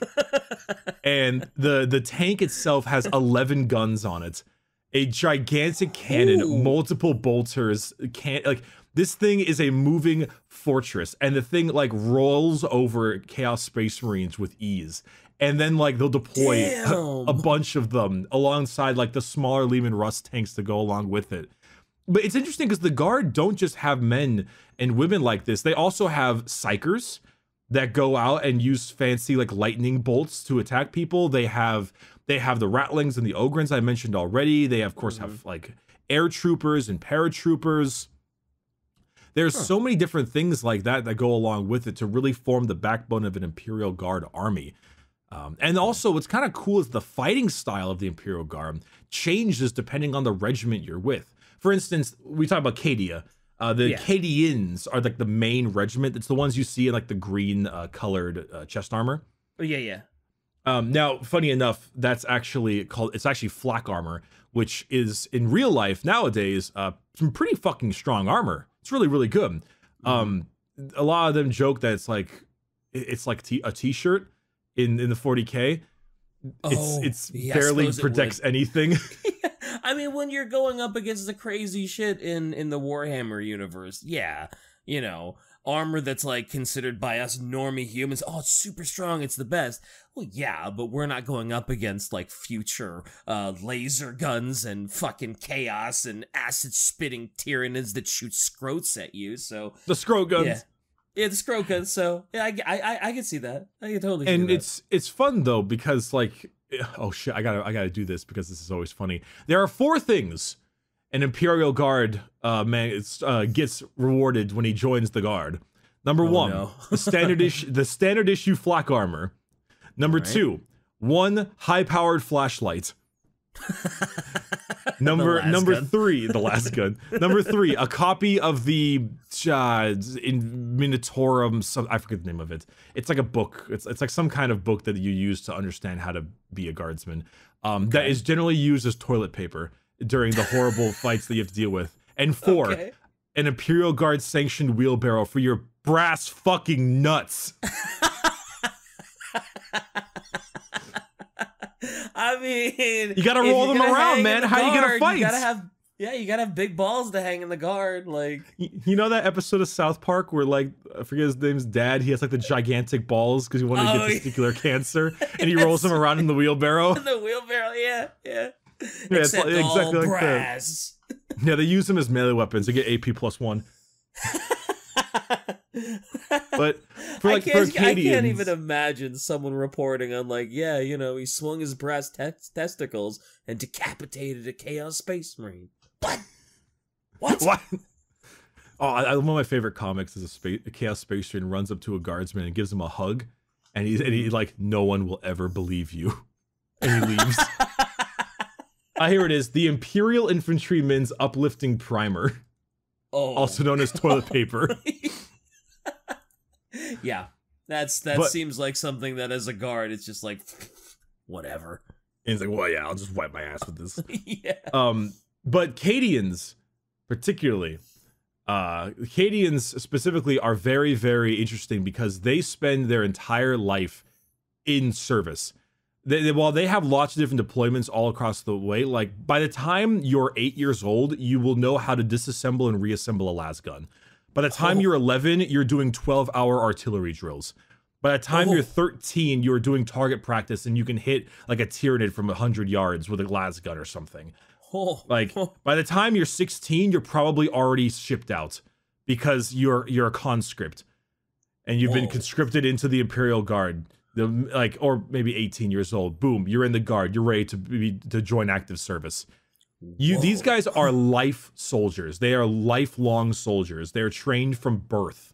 <laughs> and the the tank itself has 11 guns on it, a gigantic cannon, Ooh. multiple bolters. Can like this thing is a moving fortress, and the thing like rolls over Chaos Space Marines with ease. And then like they'll deploy a, a bunch of them alongside like the smaller Leman Russ tanks to go along with it. But it's interesting because the guard don't just have men and women like this; they also have psykers that go out and use fancy like lightning bolts to attack people. They have they have the ratlings and the Ogryns I mentioned already. They of course have like air troopers and paratroopers. There's Huh. so many different things like that that go along with it to really form the backbone of an Imperial Guard army. Um, and also, what's kind of cool is the fighting style of the Imperial Guard changes depending on the regiment you're with. For instance, we talk about Cadia. Uh, the Yeah. Cadians are like the main regiment. It's the ones you see in like the green uh, colored uh, chest armor. Oh, yeah, yeah. Um, now, funny enough, that's actually called. It's actually flak armor, which is in real life nowadays uh, some pretty fucking strong armor. It's really really good. Um, a lot of them joke that it's like it- it's like t- a t-shirt in in the 40k. Oh, it's it's yeah, barely it protects anything. <laughs> <laughs> I mean, when you're going up against the crazy shit in in the Warhammer universe, yeah, you know, armor that's like considered by us normie humans, oh, it's super strong, it's the best. Well, yeah, but we're not going up against like future uh, laser guns and fucking chaos and acid spitting tyranids that shoot scrotes at you. So the scroll guns. yeah, yeah, the guns. So yeah, I, I I I can see that. I can totally. see and that. it's it's fun though because like oh shit i gotta i gotta do this because this is always funny there are four things an imperial guard uh man uh, gets rewarded when he joins the guard number Oh, one no. the standard issue the standard issue flak armor number Alright. two one high powered flashlight <laughs> number number gun. three the last gun number three a copy of the uh, in minatorum some i forget the name of it it's like a book it's, it's like some kind of book that you use to understand how to be a guardsman um, Okay. is generally used as toilet paper during the horrible <laughs> fights that you have to deal with and four Okay. an imperial guard sanctioned wheelbarrow for your brass fucking nuts <laughs> I mean, You gotta roll them around, man. the How you gonna fight? You gotta have, yeah, you gotta have big balls to hang in the guard. Like, You know that episode of South Park where like I forget his name's dad, he has like the gigantic balls because he wanted to Oh, get yeah. testicular cancer, <laughs> and he rolls them around in the wheelbarrow. <laughs> In the wheelbarrow, yeah, yeah. Yeah, it's Except like- all exactly like that. Yeah, they use them as melee weapons They get AP plus one. <laughs> But for like I, can't, for I can't even imagine someone reporting on like, yeah, you know, he swung his brass te- testicles and decapitated a Chaos Space Marine. What? What? <laughs> What? Oh, I, I- one of my favorite comics is a, space, a Chaos Space Marine runs up to a guardsman and gives him a hug, and he's and he like, no one will ever believe you, <laughs> and he leaves. <laughs> Ah, here it is: the Imperial Infantryman's uplifting primer, Oh, also known as toilet paper. Yeah, that's that But- seems like something that as a guard, it's just like, whatever. And he's like, well, yeah, I'll just wipe my ass with this. <laughs> yeah. Um, but Cadians, particularly, uh, Cadians specifically are very, very interesting because they spend their entire life in service. They, they- while they have lots of different deployments all across the way, like by the time you're eight years old, you will know how to disassemble and reassemble a las gun. By the time Oh. you're 11, you're doing 12 hour artillery drills. By the time Oh. you're 13, you're doing target practice and you can hit like a Tyranid from 100 yards with a las gun or something. Oh, Like oh, by the time you're 16, you're probably already shipped out because you're you're a conscript and you've been conscripted into the Imperial Guard. The like or maybe 18 years old. Boom, you're in the guard. You're ready to be to join active service. You these guys are life soldiers. They are lifelong soldiers. They're trained from birth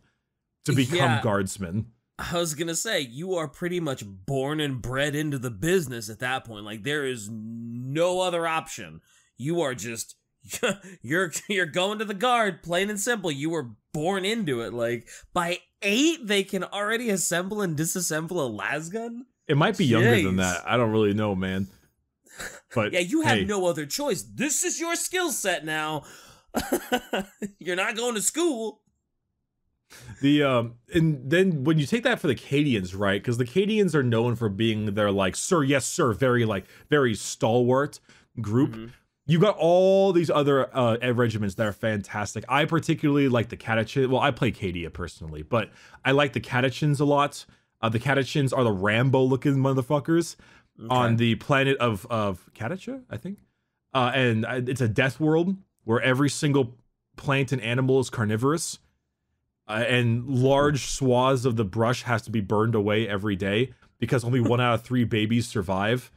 to become Yeah. guardsmen. I was gonna say you are pretty much born and bred into the business at that point. Like there is no other option. You are just <laughs> you're you're going to the guard, plain and simple. You were born into it. Like by eight, they can already assemble and disassemble a lasgun. It might be younger than that. I don't really know, man. But Yeah, you have hey, no other choice. This is your skill set now. <laughs> you're not going to school. The um and then when you take that for the Cadians, right? Because the Cadians are known for being their like, sir, yes, sir, very like very stalwart group. Mhm. You got all these other uh regiments that are fantastic. I particularly like the Catachan. Well, I play Cadia personally, but I like the Catachans a lot. Uh, the Catachans are the Rambo looking motherfuckers on the planet of of Katacha, I think. Uh, and it's a death world where every single plant and animal is carnivorous, uh, and large swaths of the brush has to be burned away every day because only one out of three babies survive.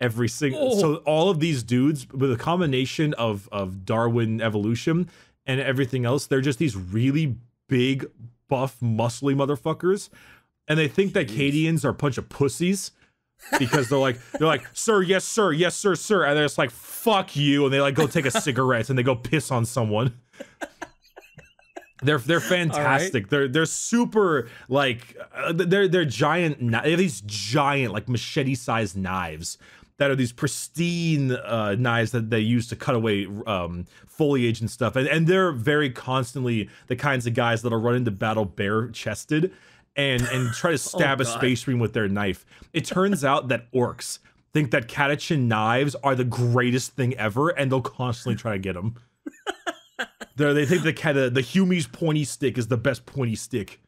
Every single Oh. so all of these dudes with a combination of of Darwin evolution and everything else, they're just these really big, buff, muscly motherfuckers, and they think that Jeez. Cadians are a bunch of pussies because they're like they're like sir yes sir yes sir sir. And they're just like fuck you. And they like go take a cigarette and they go piss on someone. They're they're fantastic. They're they're super like uh, they're they're giant they have these giant like machete sized knives that are these pristine uh, knives that they use to cut away um, foliage and stuff. And, and they're very constantly the kinds of guys that'll run into battle bare chested and and try to <laughs> stab a space marine with their knife. It turns out that orcs think that Catachan knives are the greatest thing ever, and they'll constantly try to get <laughs> them. They think the cat the Humies pointy stick is the best pointy stick,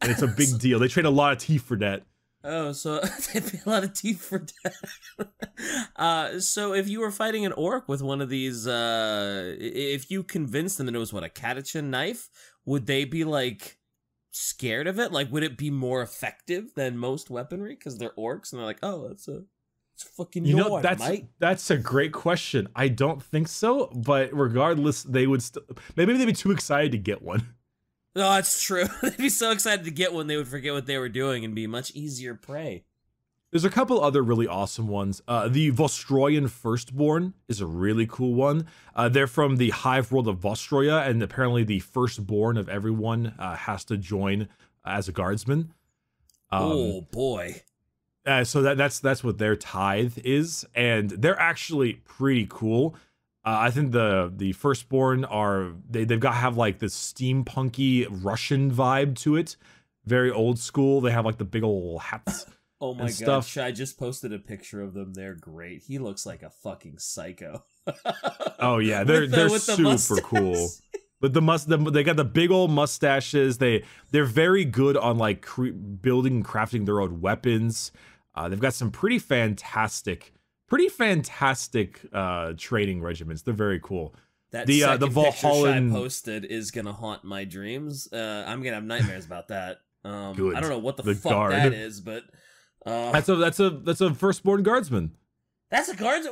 and it's a big <laughs> deal. They trade a lot of teeth for that. Oh, so they pay a lot of teeth for death. uh, so if you were fighting an orc with one of these, uh, if you convinced them that it was what a Catachan knife, would they be like scared of it? Like, would it be more effective than most weaponry because they're orcs and they're like, oh, that's a, it's fucking You know, that's mate. that's a great question. I don't think so, but regardless, they would st- maybe they'd be too excited to get one. <laughs> No, that's true. <laughs> They'd be so excited to get one, they would forget what they were doing and be much easier prey. There's a couple other really awesome ones. Uh, the Vostroyan Firstborn is a really cool one. Uh, they're from the hive world of Vostroya, and apparently the firstborn of everyone uh, has to join as a guardsman. Um, oh boy. uh, so that, that's that's what their tithe is, and they're actually pretty cool. Uh, I think the the firstborn are they they've got have like this steampunky Russian vibe to it, very old school. They have like the big old hats. <laughs> Oh my stuff. Sh- I just posted a picture of them. They're great. He looks like a fucking psycho. <laughs> Oh yeah, they're the- they're with the super cool. But the must the, they got the big old mustaches. They they're very good on like cre- building and crafting their own weapons. Uh, they've got some pretty fantastic, pretty fantastic uh, training regiments. They're very cool. That The, uh, the Valhallan- posted is gonna haunt my dreams. Uh, I'm gonna have nightmares about that. Um, Good. I don't know what the, The fuck guard. that is, but uh, That's a that's a that's a firstborn guardsman. That's a guard.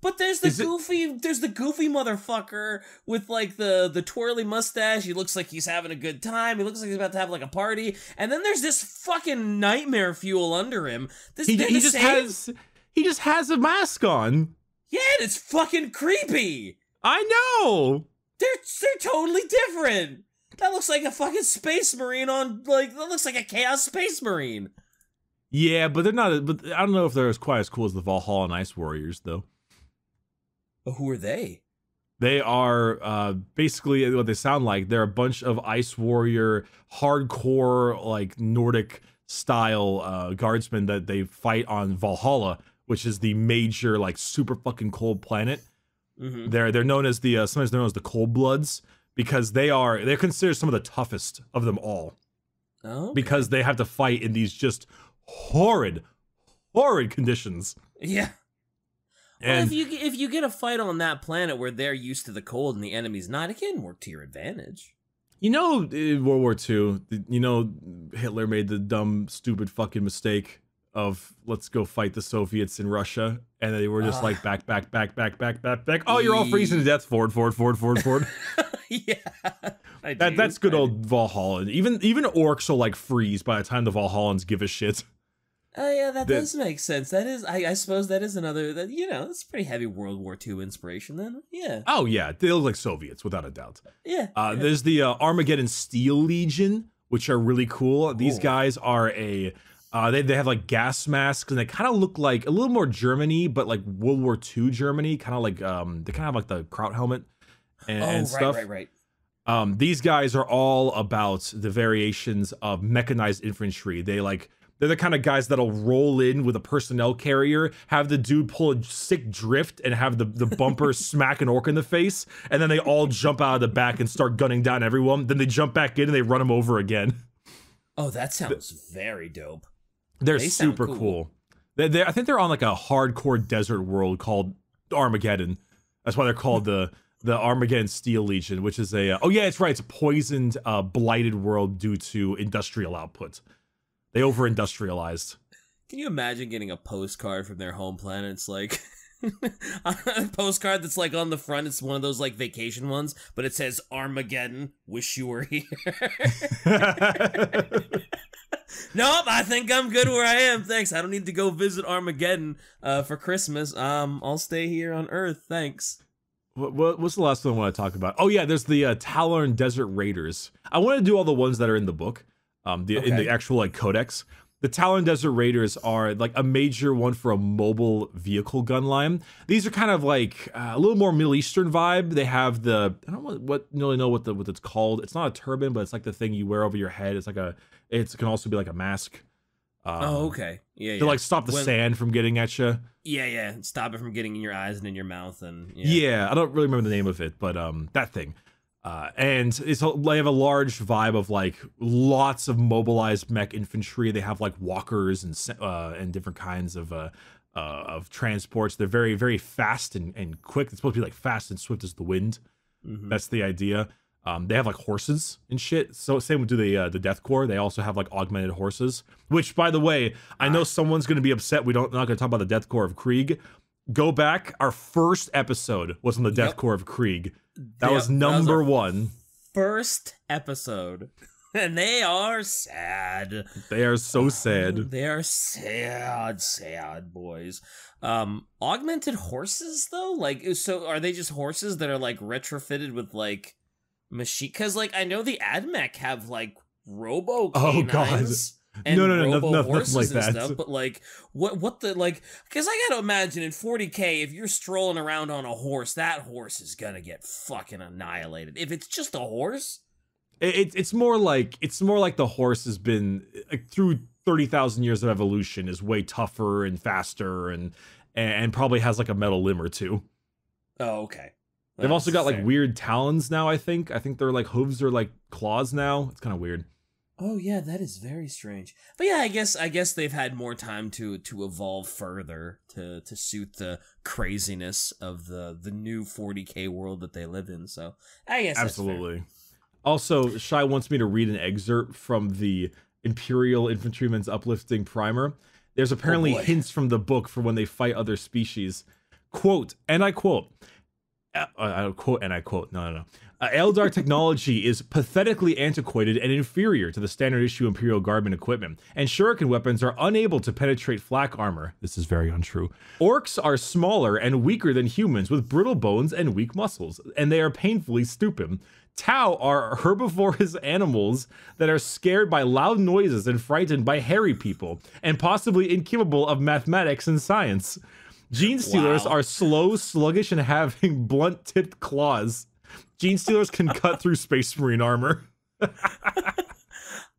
But there's the Is it- goofy. There's the goofy motherfucker with like the the twirly mustache. He looks like he's having a good time. He looks like he's about to have like a party. And then there's this fucking nightmare fuel under him. This He, he just same? has he just has a mask on. Yeah, and it's fucking creepy. I know. They're they're totally different. That looks like a fucking space marine on like that looks like a chaos space marine. Yeah, but they're not. But I don't know if they're as quite as cool as the Valhallan Ice Warriors, though. But who are they? They are uh, basically what they sound like. They're a bunch of Ice Warrior, hardcore, like Nordic style uh, guardsmen that they fight on Valhalla, which is the major, like, super fucking cold planet. hmm They're they're known as the uh, sometimes they're known as the Cold Bloods because they are they're considered some of the toughest of them all. Oh, okay. because they have to fight in these just horrid, horrid conditions. yeah. Well, And if you if you get a fight on that planet where they're used to the cold and the enemy's not, it can work to your advantage. you know, in World War II, you know, Hitler made the dumb, stupid, fucking mistake of let's go fight the Soviets in Russia, and they were just Ah. like back, back, back, back, back, back, back. Oh, you're all freezing to death. Forward, forward, forward, forward, forward. <laughs> yeah, <laughs> that that's good old Valhalla. Even even orcs will like freeze by the time the Valhallans give a shit. Oh yeah, that The- does make sense. That is, I, I suppose, that is another. That you know, it's pretty heavy World War II inspiration. Then, yeah, Oh yeah, they look like Soviets without a doubt. yeah. Uh, yeah. There's the uh, Armageddon Steel Legion, which are really cool. These guys are a uh, they they have like gas masks and they kind of look like a little more Germany, but like World War II Germany, kind of like um they kind of like the kraut helmet and, oh, and right, stuff. right, right. Um, these guys are all about the variations of mechanized infantry. They like they're the kind of guys that'll roll in with a personnel carrier, have the dude pull a sick drift, and have the, the bumper <laughs> smack an orc in the face, and then they all jump out of the back and start gunning down everyone. Then they jump back in and they run them over again. Oh, that sounds very dope. They're They super cool. cool. They, they, I think they're on like a hardcore desert world called Armageddon. That's why they're called the the Armageddon Steel Legion, which is a uh, oh yeah, it's right. It's a poisoned, uh, blighted world due to industrial output. They over industrialized. Can you imagine getting a postcard from their home planet? It's like <laughs> a postcard that's like on the front. It's one of those like vacation ones, but it says Armageddon. Wish you were here. <laughs> nope, I think I'm good where I am. Thanks. I don't need to go visit Armageddon uh, for Christmas. Um, I'll stay here on Earth. Thanks. What, what, what's the last one I want to talk about? Oh yeah, there's the uh, Tallarn Desert Raiders. I want to do all the ones that are in the book, um, the, in the actual like codex. The Tallarn Desert Raiders are like a major one for a mobile vehicle gun line. These are kind of like uh, a little more Middle Eastern vibe. They have the I don't know what, what really know what the what it's called. It's not a turban, but it's like the thing you wear over your head. It's like a it's, it can also be like a mask. Um, oh, okay. Yeah, To yeah. like stop the When- sand from getting at you. yeah, yeah. Stop it from getting in your eyes and in your mouth, and yeah. Yeah. I don't really remember the name of it, but um, that thing. Uh, and it's a- they have a large vibe of like lots of mobilized mech infantry. They have like walkers and uh, and different kinds of uh, uh, of transports. They're very very fast and, and quick. It's supposed to be like fast and swift as the wind. Mhm. That's the idea. Um, they have like horses and shit. So same with the uh, the Death Corps. They also have like augmented horses. Which, by the way, I know someone's going to be upset. We don't not going to talk about the Death Corps of Krieg. Go back. Our first episode was on the Death Yep. Corps of Krieg. That Yep, was that was number one. first episode. <laughs> And they are sad. They are so sad. They are sad, sad boys. Um, augmented horses though, like so, are they just horses that are like retrofitted with like machine? Because like I know the AdMech have like robo Oh, God. And No, no, no, no- robo no- nothing horses like and that. stuff. But like, what what the like? Because I gotta imagine in 40k, if you're strolling around on a horse, that horse is gonna get fucking annihilated. If it's just a horse. It, it- it's more like it's more like the horse has been like, through thirty thousand years of evolution is way tougher and faster and and probably has like a metal limb or two. Oh, okay. They've also That's got like weird talons now. I think. I think they're like hooves or like claws now. It's kind of weird. Oh yeah, that is very strange. But yeah, I guess I guess they've had more time to to evolve further to to suit the craziness of the the new 40k world that they live in. So I guess. Absolutely. Also, Shy wants me to read an excerpt from the Imperial Infantryman's Uplifting Primer. There's apparently boy. hints from the book for when they fight other species. Quote, and I quote, uh, I quote, and I quote, no, no, no. Uh, Eldar technology is pathetically antiquated and inferior to the standard issue Imperial Guardman equipment, and Shuriken weapons are unable to penetrate flak armor. This is very untrue. Orcs are smaller and weaker than humans with brittle bones and weak muscles, and they are painfully stupid. Tau are herbivorous animals that are scared by loud noises and frightened by hairy people, and possibly incapable of mathematics and science. Genestealers Wow. are slow, sluggish, and having blunt tipped claws. Genestealers can cut through space marine armor. <laughs>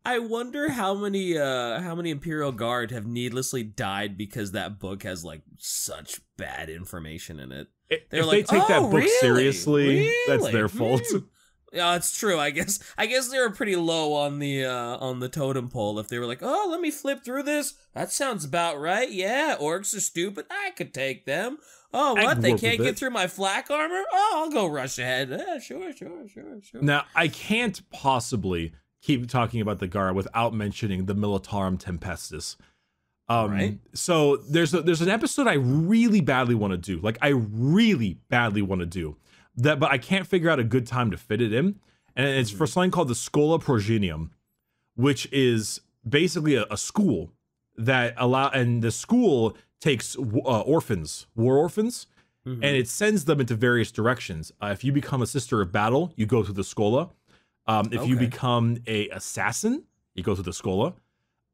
I wonder how many uh how many Imperial Guard have needlessly died because that book has like such bad information in it. If They're they like, take that "Oh, book really? seriously, that's their fault. Hmm." Yeah, it's true. I guess I guess they were pretty low on the uh, on the totem pole. If they were like, "Oh, let me flip through this," that sounds about right. Yeah, orcs are stupid. I could take them. Oh, what? They can't get through my flak armor? Oh, I'll go rush ahead. Yeah, sure, sure, sure, sure. Now, I can't possibly keep talking about the guard without mentioning the Militarum Tempestus. Um, right. So there's a, there's an episode I really badly want to do. Like I really badly want to do that, but I can't figure out a good time to fit it in. And it's for mm-hmm. something called the Schola Progenium, which is basically a, a school that allow and the school takes uh, orphans, war orphans, mm-hmm. and it sends them into various directions. Uh, if you become a sister of battle, you go through the Schola. Um, if okay. you become a assassin, you go through the Schola.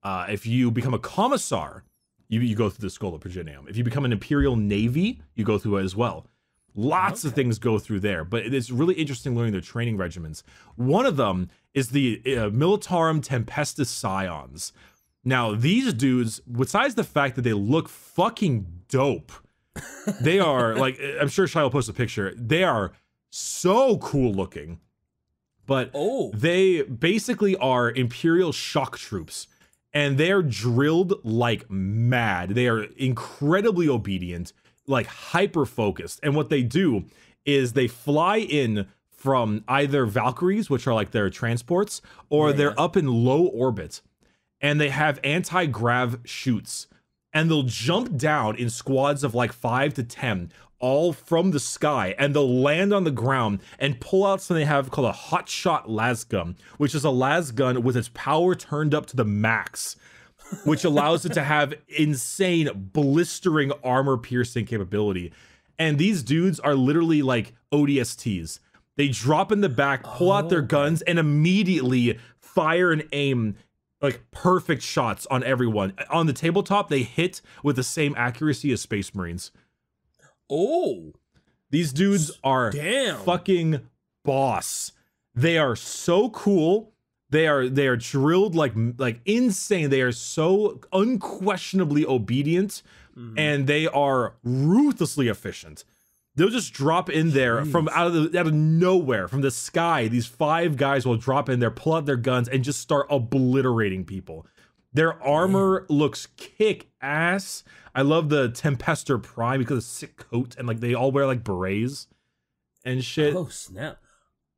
Uh, if you become a commissar, you, you go through the Schola Progenium. If you become an Imperial Navy, you go through it as well. Lots okay. of things go through there, but it is really interesting learning their training regimens. One of them is the uh, Militarum Tempestus Scions. Now, these dudes, besides the fact that they look fucking dope, they are <laughs> like, I'm sure Shai will post a picture. They are so cool looking, but oh. they basically are Imperial shock troops and they're drilled like mad. They are incredibly obedient, like hyper focused. And what they do is they fly in from either Valkyries, which are like their transports, or yeah. they're up in low orbit and they have anti grav chutes. And they'll jump down in squads of like five to 10 all from the sky and they'll land on the ground and pull out something they have called a hot shot las gun, which is a las gun with its power turned up to the max, which allows it to have insane blistering armor piercing capability. And these dudes are literally like ODSTs. They drop in the back, pull oh. out their oh. guns, and immediately fire and aim like perfect shots on everyone. On the tabletop, they hit with the same accuracy as Space Marines. Oh. These dudes are Damn. fucking boss. They are so cool. They are they are drilled like like insane. They are so unquestionably obedient mm. and they are ruthlessly efficient. They'll just drop in there Jeez. from out of the, out of nowhere from the sky. These five guys will drop in there, pull out their guns, and just start obliterating people. Their armor looks kick ass. I love the Tempestor Prime because of sick coat and like they all wear like berets and shit. Oh snap!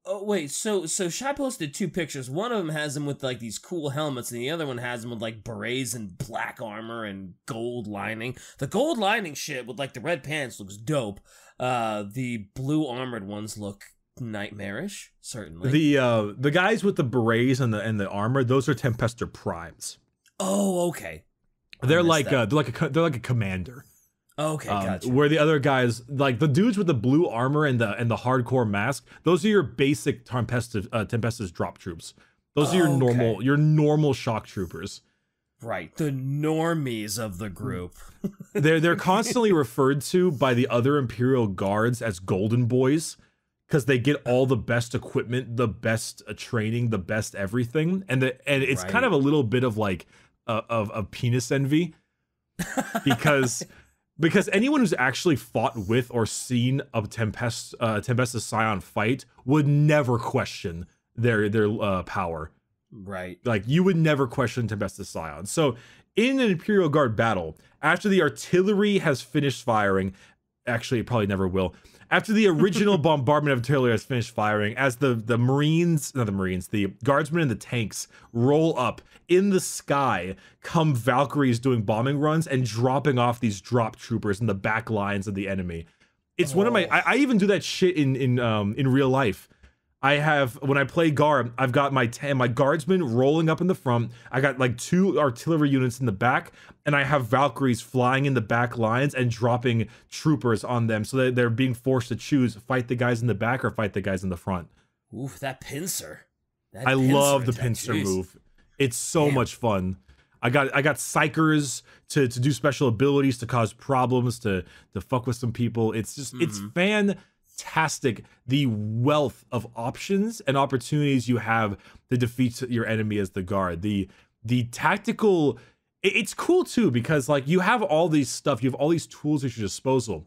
Oh wait, so so Shai posted two pictures. One of them has him with like these cool helmets, and the other one has him with like berets and black armor and gold lining. The gold lining shit with like the red pants looks dope. Uh, the blue armored ones look nightmarish. Certainly. The uh the guys with the berets and the and the armor, those are Tempestor Primes. Oh, okay. They're like uh, they're like a they're like a commander. Okay, um, gotcha. Where the other guys, like the dudes with the blue armor and the and the hardcore mask, those are your basic Tempestus uh, Tempestus drop troops. Those oh, are your okay. normal your normal shock troopers. Right, the normies of the group. <laughs> they're they're <laughs> constantly referred to by the other Imperial guards as Golden Boys because they get all the best equipment, the best uh, training, the best everything, and the and it's right. kind of a little bit of like uh, of of penis envy <laughs> because because anyone who's actually fought with or seen a Tempest uh, Tempestus Scion fight would never question their their uh, power. Right. Like you would never question Tempestus Scion. So in an Imperial Guard battle, after the artillery has finished firing, actually it probably never will after the <laughs> original bombardment of artillery has finished firing, as the, the Marines, not the Marines, the guardsmen and the tanks roll up in the sky, come Valkyries doing bombing runs and dropping off these drop troopers in the back lines of the enemy. It's oh. one of my. Oh. I, I, even do that shit in in um in real life. I have when I play guard, I've got my ten, my guardsmen rolling up in the front. I got like two artillery units in the back, and I have Valkyries flying in the back lines and dropping troopers on them, so that they're being forced to choose fight the guys in the back or fight the guys in the front. Oof, that pincer! That I pincer love the pincer geez. move. It's so Damn. much fun. I got I got psykers to to do special abilities to cause problems to to fuck with some people. It's just mm-hmm. it's fan fantastic the wealth of options and opportunities you have to defeat your enemy as the guard. The the tactical it's cool too because like you have all these stuff, you have all these tools at your disposal.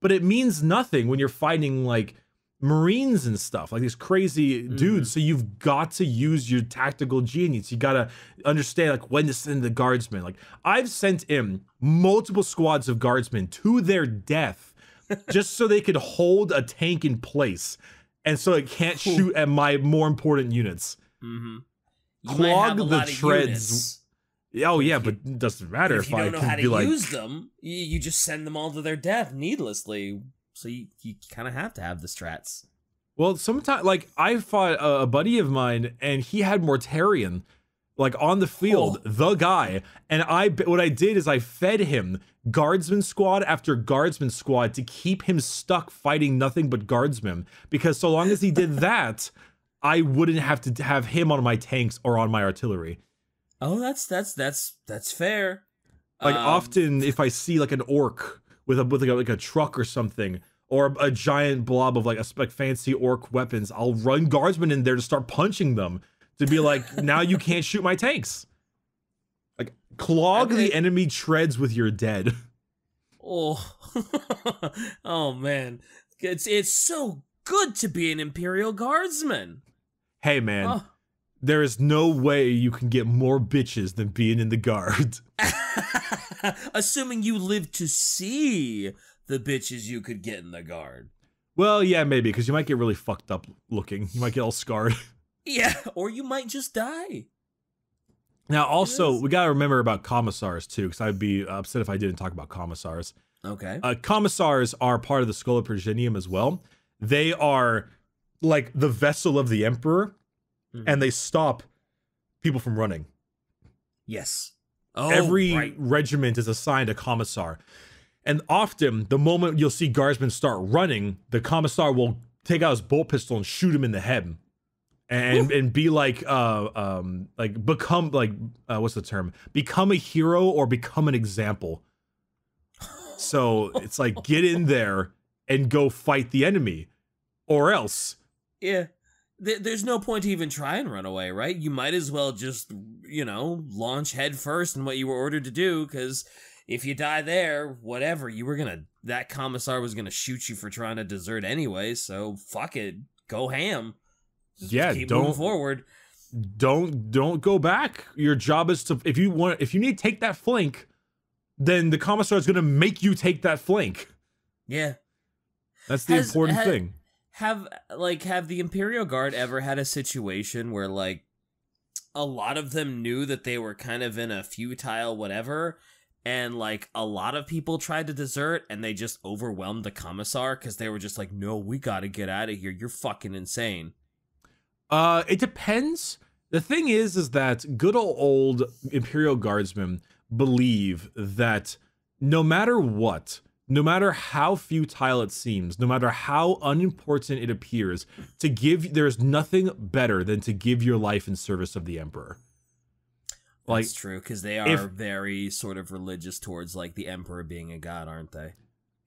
But it means nothing when you're fighting like marines and stuff like these crazy Mm-hmm. dudes so you've got to use your tactical genius you got to understand like when to send the guardsmen like i've sent in multiple squads of guardsmen to their death just so they could hold a tank in place and so it can't shoot at my more important units Mm-hmm. Clog the treads. oh yeah but it doesn't matter if if, you i don't know how to like use them, you, just send them all to their death needlessly. So you, you kind of have to have the strats. Well, sometimes like I fought a, buddy of mine, and he had Mortarion, like on the field, Oh. the guy. And I, what I did is I fed him guardsman squad after guardsman squad to keep him stuck fighting nothing but guardsmen. Because so long as he did <laughs> that, I wouldn't have to have him on my tanks or on my artillery. Oh, that's that's that's that's fair. Like Um, often, if I see like an orc with a with like a, like a truck or something, or a giant blob of like a like fancy orc weapons, I'll run guardsmen in there to start punching them to be like, now you can't shoot my tanks. Like clog Okay. the enemy treads with your dead. Oh, <laughs> oh man, it's it's so good to be an Imperial Guardsman. Hey man, Oh. there is no way you can get more bitches than being in the guard. <laughs> Assuming you live to see the bitches you could get in the guard. Well, yeah, maybe because you might get really fucked up looking. You might get all scarred. <laughs> Yeah, or you might just die. Now, also, we gotta remember about commissars too, because I'd be upset if I didn't talk about commissars. Okay. Uh, commissars are part of the Schola Progenium as well. They are like the vessel of the emperor, Mhm. and they stop people from running. yes. Oh, Every right. regiment is assigned a commissar, and often the moment you'll see guardsmen start running, the commissar will take out his bolt pistol and shoot him in the head. And and be like uh um like become like uh, what's the term become a hero or become an example So <laughs> it's like get in there and go fight the enemy, or else. Yeah. There's no point to even try and run away, right? You might as well just, you know, launch head first in what you were ordered to do, because if you die there, whatever, you were gonna, that commissar was gonna shoot you for trying to desert anyway, so fuck it. Go ham. Just Yeah, keep don't- moving forward. Don't don't go back. Your job is to if you want if you need to take that flank, then the commissar is gonna make you take that flank. Yeah. That's the Has- important ha- thing. Have like have the Imperial Guard ever had a situation where like a lot of them knew that they were kind of in a futile whatever and like a lot of people tried to desert and they just overwhelmed the commissar cuz they were just like no we got to get out of here you're fucking insane. Uh, it depends. The thing is, is that good old Imperial Guardsmen believe that no matter what, no matter how futile it seems, no matter how unimportant it appears, to give there's nothing better than to give your life in service of the Emperor. Like That's true cuz they are if- very sort of religious towards like the emperor being a god, aren't they?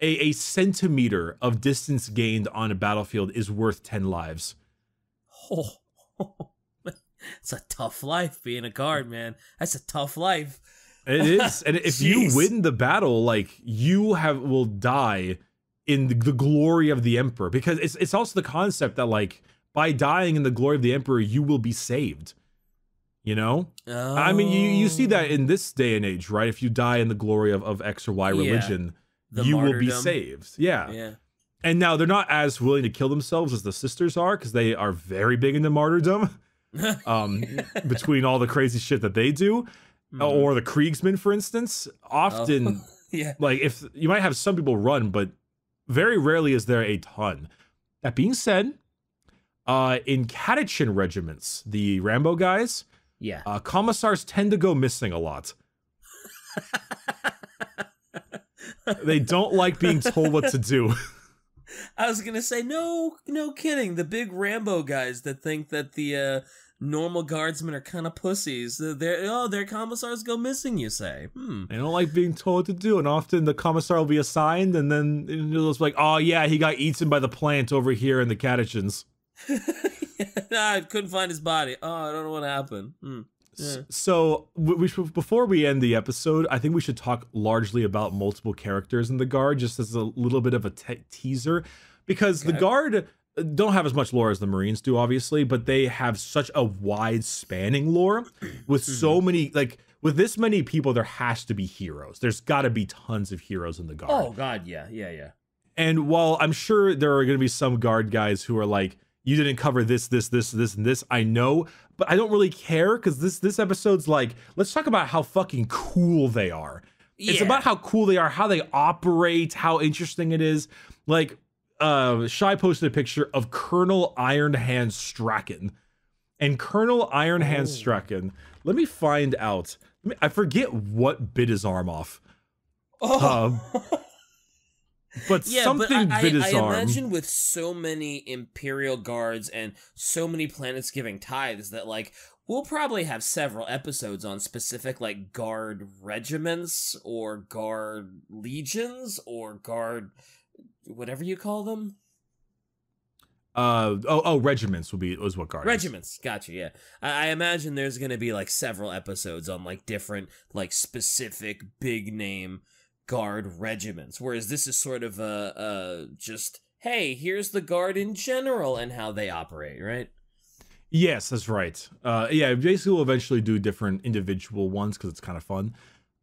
a, a centimeter of distance gained on a battlefield is worth ten lives. <laughs> Oh. It's a tough life being a guard, man. That's a tough life. It is, and if you <laughs> win the battle, like you have will die in the, the glory of the emperor, because it's it's also the concept that like by dying in the glory of the emperor, you will be saved. You know, I mean, you you see that Oh. in this day and age, right? If you die in the glory of of X or Y religion, The you will be saved. Yeah. Yeah. And now they're not as willing to kill themselves as the sisters are, because they are very big into martyrdom. <laughs> Um, between all the crazy shit that they do, Mhm. or the Kriegsmen, for instance, often Oh. <laughs> yeah. like if you might have some people run, but very rarely is there a ton. That being said, uh, in Catachan regiments, the Rambo guys, Yeah. uh, commissars tend to go missing a lot. <laughs> they don't like being told what to do. I was gonna say no, no kidding. The big Rambo guys that think that the uh, normal guardsmen are kind of pussies. They're oh, their commissars go missing. You say, hmm. They don't like being told to do, and often the commissar will be assigned, and then it'll be like, "Oh yeah, he got eaten by the plant over here in the Catachans." <laughs> nah, I couldn't find his body. Oh, I don't know what happened. Hmm. Yeah. So we, should, before we end the episode, I think we should talk largely about multiple characters in the guard, just as a little bit of a te- teaser, because the guard don't have as much lore as the Marines do, obviously, but they have such a wide spanning lore <clears throat> with so Mm-hmm. many like with this many people, there has to be heroes. There's got to be tons of heroes in the guard. Oh God, yeah, yeah, yeah. And while I'm sure there are going to be some guard guys who are like, "You didn't cover this, this, this, this, and this," I know, but I don't really care because this this episode's like, let's talk about how fucking cool they are. It's about how cool they are, how they operate, how interesting it is. Like, uh, Shy posted a picture of Colonel Iron Hand Straken, and Colonel Iron Hand Oh. Straken. Let me find out. I forget what bit his arm off. Oh. Um, <laughs> but yeah, something but I, bit I, his I arm. imagine with so many Imperial guards and so many planets giving tithes that like we'll probably have several episodes on specific like guard regiments or guard legions or guard whatever you call them? Uh oh oh regiments will be was what guard regiments. Gotcha yeah. I, I imagine there's gonna be like several episodes on like different like specific big name guard regiments whereas this is sort of a, a just hey here's the guard in general and how they operate right Yes, that's right. Uh yeah, basically we'll eventually do different individual ones because it's kind of fun.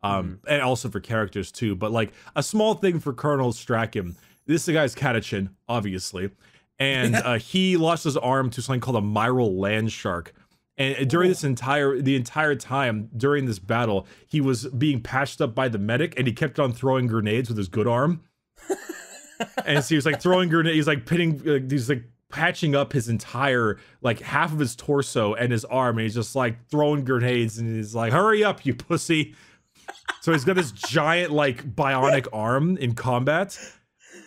Um and also for characters too. But like a small thing for Colonel Straken. This the guy's Catachan, obviously. And <laughs> uh he lost his arm to something called a Miral land shark. And during this entire the entire time during this battle, he was being patched up by the medic and he kept on throwing grenades with his good arm. <laughs> and so he was like throwing grenades, he's like pitting, uh, he's like patching up his entire, like half of his torso and his arm, and he's just like throwing grenades, and he's like, "Hurry up, you pussy!" So he's got this giant like bionic arm in combat,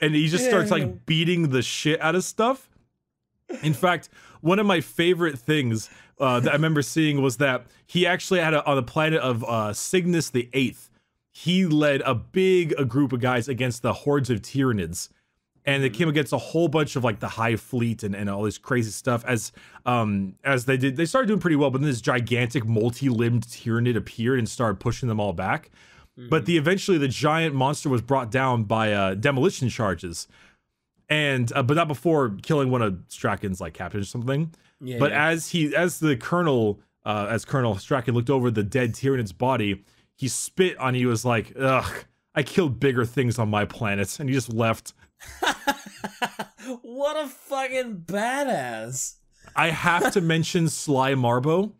and he just starts like beating the shit out of stuff. In fact, one of my favorite things uh, that I remember seeing was that he actually had a, on the planet of uh, Cygnus the Eighth. He led a big a group of guys against the hordes of Tyranids, and they came against a whole bunch of like the Hive Fleet and, and all this crazy stuff. As um as they did, they started doing pretty well, but then this gigantic multi-limbed Tyranid appeared and started pushing them all back. But the eventually the giant monster was brought down by uh, demolition charges, and uh, but not before killing one of Straken's like captains or something. Yeah But yeah. as he, as the colonel, uh, as Colonel Straken looked over the dead Tyranid's body, he spit on. He was like, "Ugh, I killed bigger things on my planet," and he just left. <laughs> what a fucking badass I have to <laughs> mention Sly Marbo.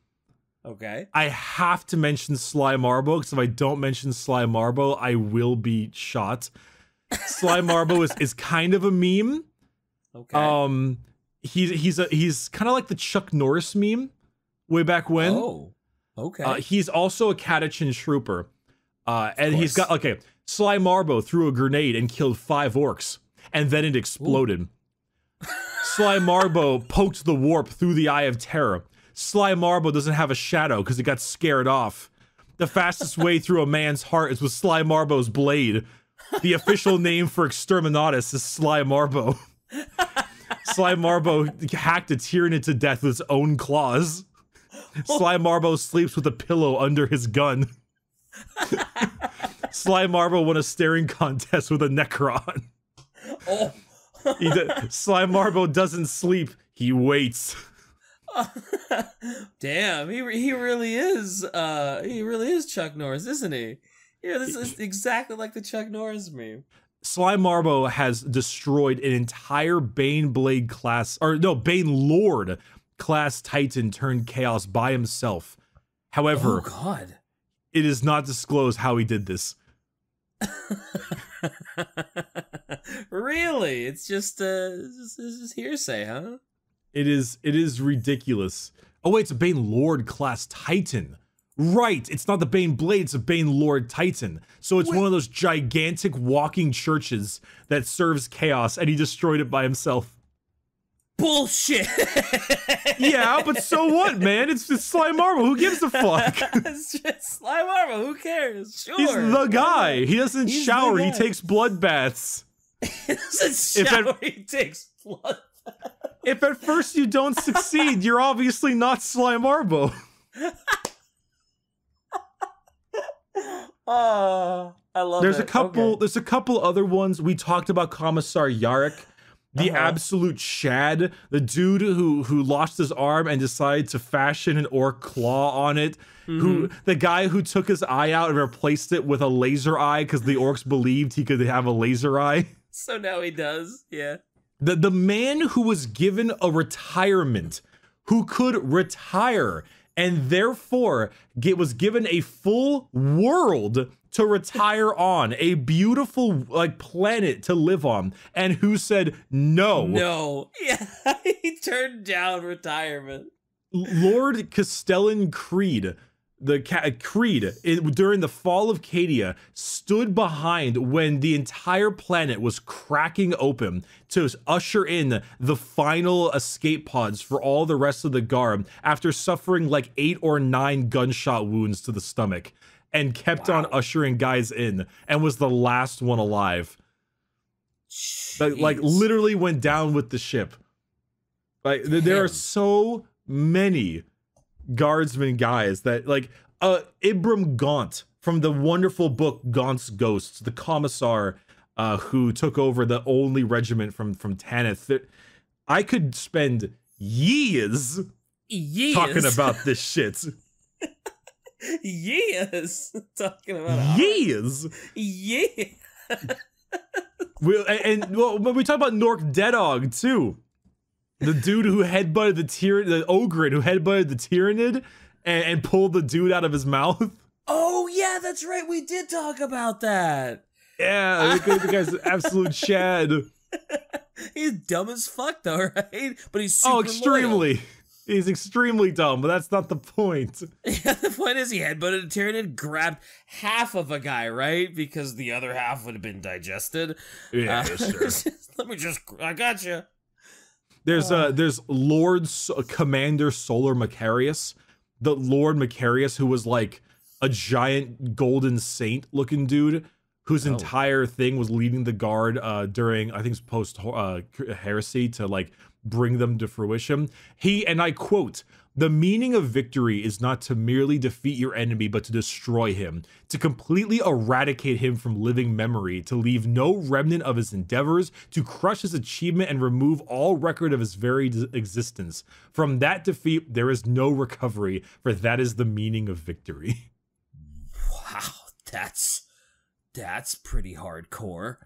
okay I have to mention Sly Marbo because if I don't mention Sly Marbo, I will be shot. Sly Marbo is, is kind of a meme. <laughs> okay Um, he's he's a he's kind of like the Chuck Norris meme, way back when. oh okay Uh, he's also a Catachan trooper. Uh, and he's got okay. Sly Marbo threw a grenade and killed five orcs, and then it exploded. <laughs> Sly Marbo poked the warp through the Eye of Terror. Sly Marbo doesn't have a shadow because it got scared off. The fastest way through a man's heart is with Sly Marbo's blade. The official name for Exterminatus is Sly Marbo. <laughs> Sly Marbo hacked a Tyranid to death with his own claws. Sly Marbo sleeps with a pillow under his gun. Sly Marbo won a staring contest with a Necron. oh Sly Marbo doesn't sleep, he waits. <laughs> Damn, he he really is. Uh, he really is Chuck Norris, isn't he? Yeah, this is exactly like the Chuck Norris meme. Sly Marbo has destroyed an entire Baneblade class, or no, Bane Lord class Titan turned Chaos by himself. However, Oh God. it is not disclosed how he did this. <laughs> really? It's just uh, it's just, it's just hearsay, huh? It is it is ridiculous. Oh wait, it's a Bane Lord class Titan. Right, it's not the Baneblade, it's a Bane Lord Titan. So it's one of those gigantic walking churches that serves chaos, and he destroyed it by himself. Bullshit. Yeah, but so what, man? It's just Sly Marbo. Who gives a fuck? <laughs> it's just Sly Marbo. Who cares? Sure. He's the guy. He doesn't He's <laughs> shower. He takes blood baths. He doesn't If shower. it- he takes blood. If at first you don't succeed, you're obviously not Sly Marbo. <laughs> Oh, I love There's it. a couple. Okay. There's a couple other ones. We talked about Commissar Yarrick. the Uh-huh. absolute shad the dude who who lost his arm and decided to fashion an orc claw on it. Who Mm-hmm. the guy who took his eye out and replaced it with a laser eye because the orcs believed he could have a laser eye. <laughs> So now he does. Yeah. The the man who was given a retirement, who could retire and therefore get was given a full world to retire on, a beautiful like planet to live on, and who said no. No. <laughs> Yeah. he turned down retirement. Lord Castellan Creed, the ca- uh, Creed it, during the fall of Cadia stood behind when the entire planet was cracking open to usher in the final escape pods for all the rest of the guard after suffering like eight or nine gunshot wounds to the stomach and kept on ushering guys in and was the last one alive. Like, like literally went down with the ship. Like th- there are so many guardsmen guys that like uh Ibram Gaunt from the wonderful book Gaunt's Ghosts, the commissar uh who took over the only regiment from from Tanith. I could spend years Years. talking <laughs> about this shit. years <laughs> talking about years. Yeah. <laughs> We, and, and well, when we talk about Nork Deddog too, the dude who headbutted the tyr, the ogre who headbutted the Tyranid and, and pulled the dude out of his mouth. Oh yeah, that's right. We did talk about that. Yeah, the the guy's an <laughs> absolute shad. He's dumb as fuck though, <laughs> right? But he's super Oh, loyal. extremely. He's extremely dumb, but that's not the point. <laughs> Yeah, the point is he headbutted a Tyranid, grabbed half of a guy, right? Because the other half would have been digested. Yeah, Uh, Let me just, I got you. There's uh there's Lord S- Commander Solar Macharius, the Lord Macharius who was like a giant golden saint looking dude whose Oh. entire thing was leading the guard uh during I think it's post uh heresy to like bring them to fruition. He and I quote the meaning of victory is not to merely defeat your enemy, but to destroy him, to completely eradicate him from living memory, to leave no remnant of his endeavors, to crush his achievement and remove all record of his very existence. From that defeat, there is no recovery, for that is the meaning of victory. <laughs> Wow, that's that's pretty hardcore.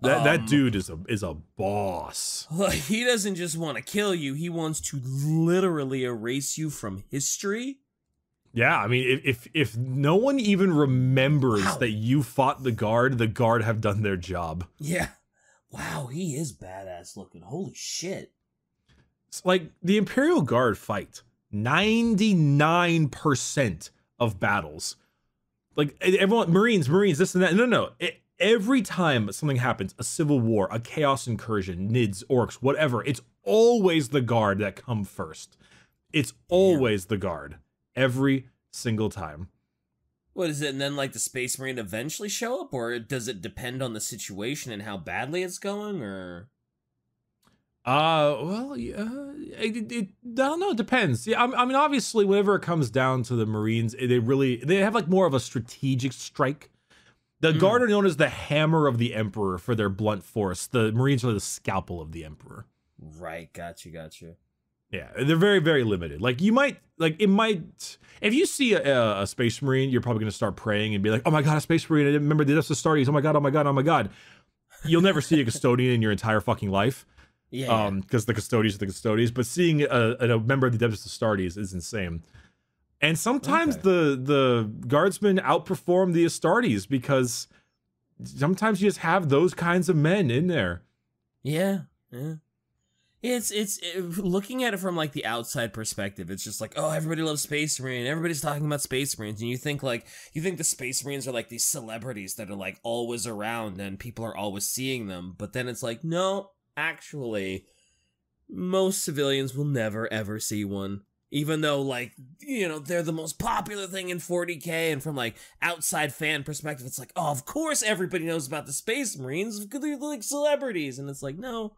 That Um, that dude is a is a boss. Like, <laughs> he doesn't just want to kill you; he wants to literally erase you from history. Yeah, I mean, if if, if no one even remembers Wow. that you fought the guard, the guard have done their job. Yeah. Wow, he is badass looking. Holy shit. It's like the Imperial Guard fight 99% of battles. Like e- everyone, Marines, Marines, this and that. No, no. It, every time something happens, a civil war, a chaos incursion, NIDS, orcs, whatever, it's always the guard that come first. It's always the guard. Every single time. What is it? And then, like, the Space Marine eventually show up, or does it depend on the situation and how badly it's going, or? Uh, well, yeah, it, it, it, I don't know. It depends. Yeah, I, I mean, obviously, whenever it comes down to the Marines, they really they have like more of a strategic strike. The Mm. Guard are known as the hammer of the Emperor for their blunt force. The Marines are the scalpel of the Emperor. Right, gotcha, gotcha. Yeah, they're very very limited. Like you might like it might if you see a, a space marine, you're probably gonna start praying and be like, oh my god, a space marine! I didn't remember the Astartes. Oh my god, oh my god, oh my god. You'll never see a custodian in your entire fucking life. Yeah. um because the custodians are the custodians but seeing a, a member of the Adeptus Astartes is insane and sometimes Okay. the the guardsmen outperform the Astartes because sometimes you just have those kinds of men in there Yeah, yeah. It's it's it, looking at it from like the outside perspective. It's just like, oh, everybody loves Space Marine. Everybody's talking about Space Marines, and you think like you think the Space Marines are like these celebrities that are like always around and people are always seeing them. But then it's like, no, actually, most civilians will never ever see one. Even though, like, you know, they're the most popular thing in 40k, and from like outside fan perspective, it's like, oh, of course everybody knows about the Space Marines. Because they're like celebrities, and it's like, no,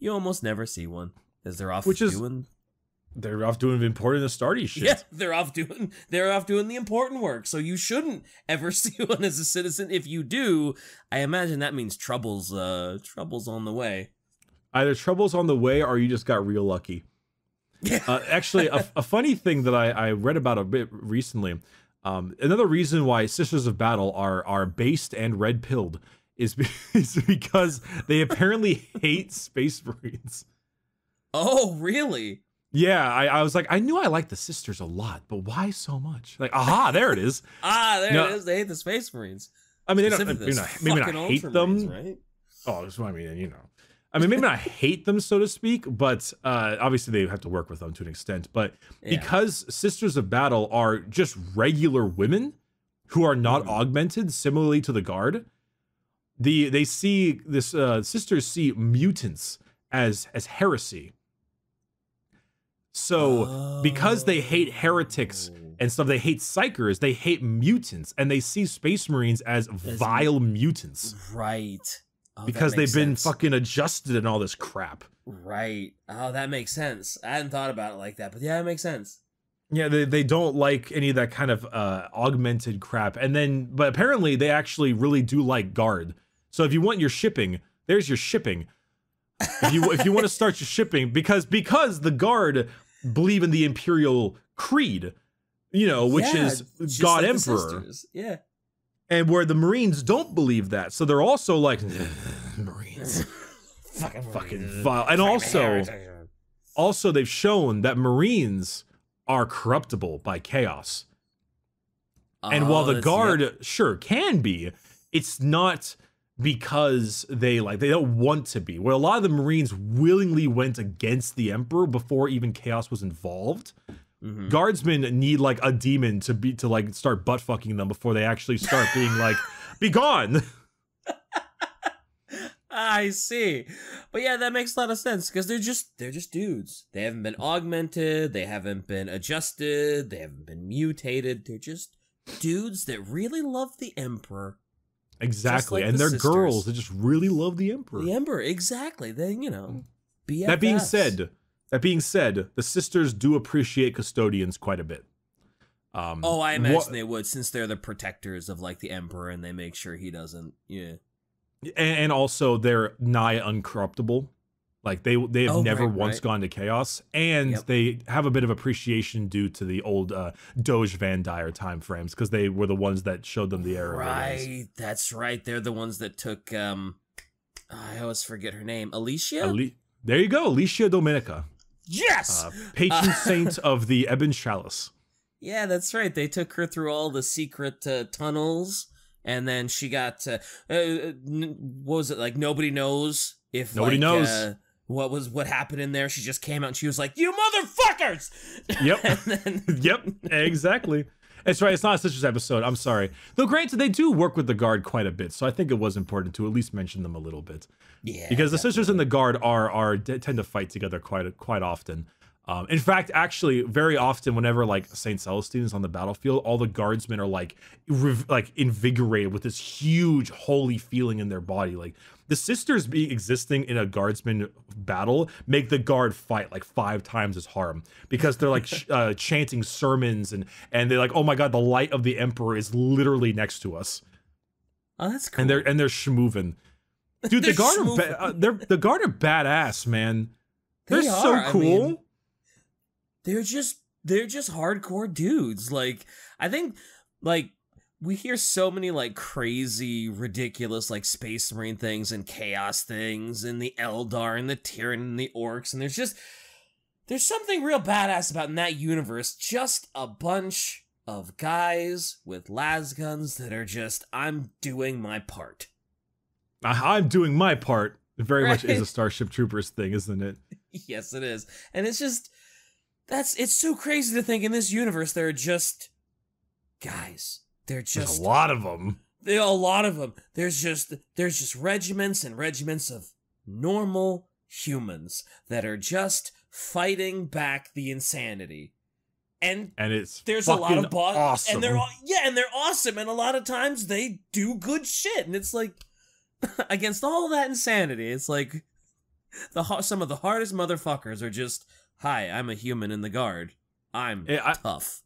you almost never see one. Because they're off Which is- doing they're off doing important Astartes shit. Yeah they're off doing they're off doing the important work. So you shouldn't ever <laughs> see one as a citizen. If you do i imagine that means troubles uh troubles on the way. Either trouble's on the way or you just got real lucky. Yeah. Uh, actually, a, a funny thing that I, I read about a bit recently. Um, another reason why Sisters of Battle are are based and red pilled is, be- <laughs> is because they apparently hate Space Marines. oh, really? Yeah, I, I was like, I knew I liked the sisters a lot, but why so much? Like, aha, there it is. <laughs> Ah, there No. it is. They hate the Space Marines. I mean, they don't, maybe not, maybe not hate them. right? Oh, that's what I mean, you know. I mean, maybe not hate them, so to speak, but uh, obviously they have to work with them to an extent. But Yeah. because Sisters of Battle are just regular women who are not Mhm. augmented, similarly to the Guard, the they see this uh, sisters see mutants as as heresy. So because they hate heretics Oh. and stuff, they hate psykers, they hate mutants, and they see Space Marines as vile mutants right. Oh, because they've been sense. fucking adjusted and all this crap. Right. Oh, that makes sense. I hadn't thought about it like that, but yeah, it makes sense. Yeah, they, they don't like any of that kind of uh, augmented crap. And then, but apparently they actually really do like guard. So if you want your shipping, there's your shipping. If you if you want to start your shipping, because because the guard believe in the imperial creed, you know, which Yeah, is God like Emperor. Yeah. And where the Marines don't believe that, so they're also like Marines, <laughs> Fucking fucking vile, and also also they've shown that Marines are corruptible by chaos. And while Oh, the guard yep. sure can be, it's not because they like they don't want to be. Where a lot of the Marines willingly went against the Emperor before even chaos was involved. Mhm. Guardsmen need like a demon to be to like start butt fucking them before they actually start being like, "Be gone." <laughs> I see. But yeah, that makes a lot of sense because they're just they're just dudes. They haven't been augmented, they haven't been adjusted, they haven't been mutated. They're just dudes that really love the emperor. Exactly, like and the they're sisters. girls that just really love the Emperor. The emperor, exactly. They, you know, BFFs. That being said, that being said, the sisters do appreciate custodians quite a bit. Um, Oh, I imagine what- they would since they're the protectors of like the emperor and they make sure he doesn't. Yeah. and, and also they're nigh uncorruptible. Like they they have Oh, never right, once right. gone to chaos, and Yep. they have a bit of appreciation due to the old uh, Goge Vandire time frames because they were the ones that showed them the error. Right. That's right. They're the ones that took um I always forget her name. Alicia? Ali- there you go, Alicia Dominica, yes. uh, patron <laughs> saint of the Ebon Chalice. Yeah, that's right. They took her through all the secret uh, tunnels, and then she got. Uh, uh, n- what was it like? Nobody knows if Nobody like, knows. uh, what was what happened in there. She just came out and she was like, "You motherfuckers!" Yep. <laughs> then, <laughs> yep, exactly. That's right. It's not a sisters episode. I'm sorry. Though, granted, they do work with the guard quite a bit, so I think it was important to at least mention them a little bit yeah, because the sisters and the guard are are tend to fight together quite quite often. Um, in fact, actually, very often, whenever like Saint Celestine is on the battlefield, all the guardsmen are like like invigorated with this huge holy feeling in their body. Like the sisters being existing in a guardsman battle make the guard fight like five times as hard because they're like <laughs> uh, chanting sermons and and they're like, oh my god, the light of the emperor is literally next to us, Oh, that's cool. and they're and they're schmoovin'. <laughs> Dude, the guard are ba- uh, they're the guard are badass, man. They're They so are, I cool. mean, they're just they're just hardcore dudes. Like I think like we hear so many like crazy, ridiculous like space marine things and chaos things and the Eldar and the Tyrann and the orcs and there's just there's something real badass about in that universe. Just a bunch of guys with las guns that are just I'm doing my part. I'm doing my part. It very much is a Starship Troopers thing, isn't it? <laughs> yes, it is. And it's just that's it's so crazy to think in this universe there are just guys. They're There's a lot of them. there a lot of them. There's just there's just regiments and regiments of normal humans that are just fighting back the insanity. And And it's there's a lot of boss awesome. and they're all, yeah, and they're awesome and a lot of times they do good shit and it's like <laughs> against all that insanity, it's like the some of the hardest motherfuckers are just hi, I'm a human in the guard. I'm Eh, I- tough.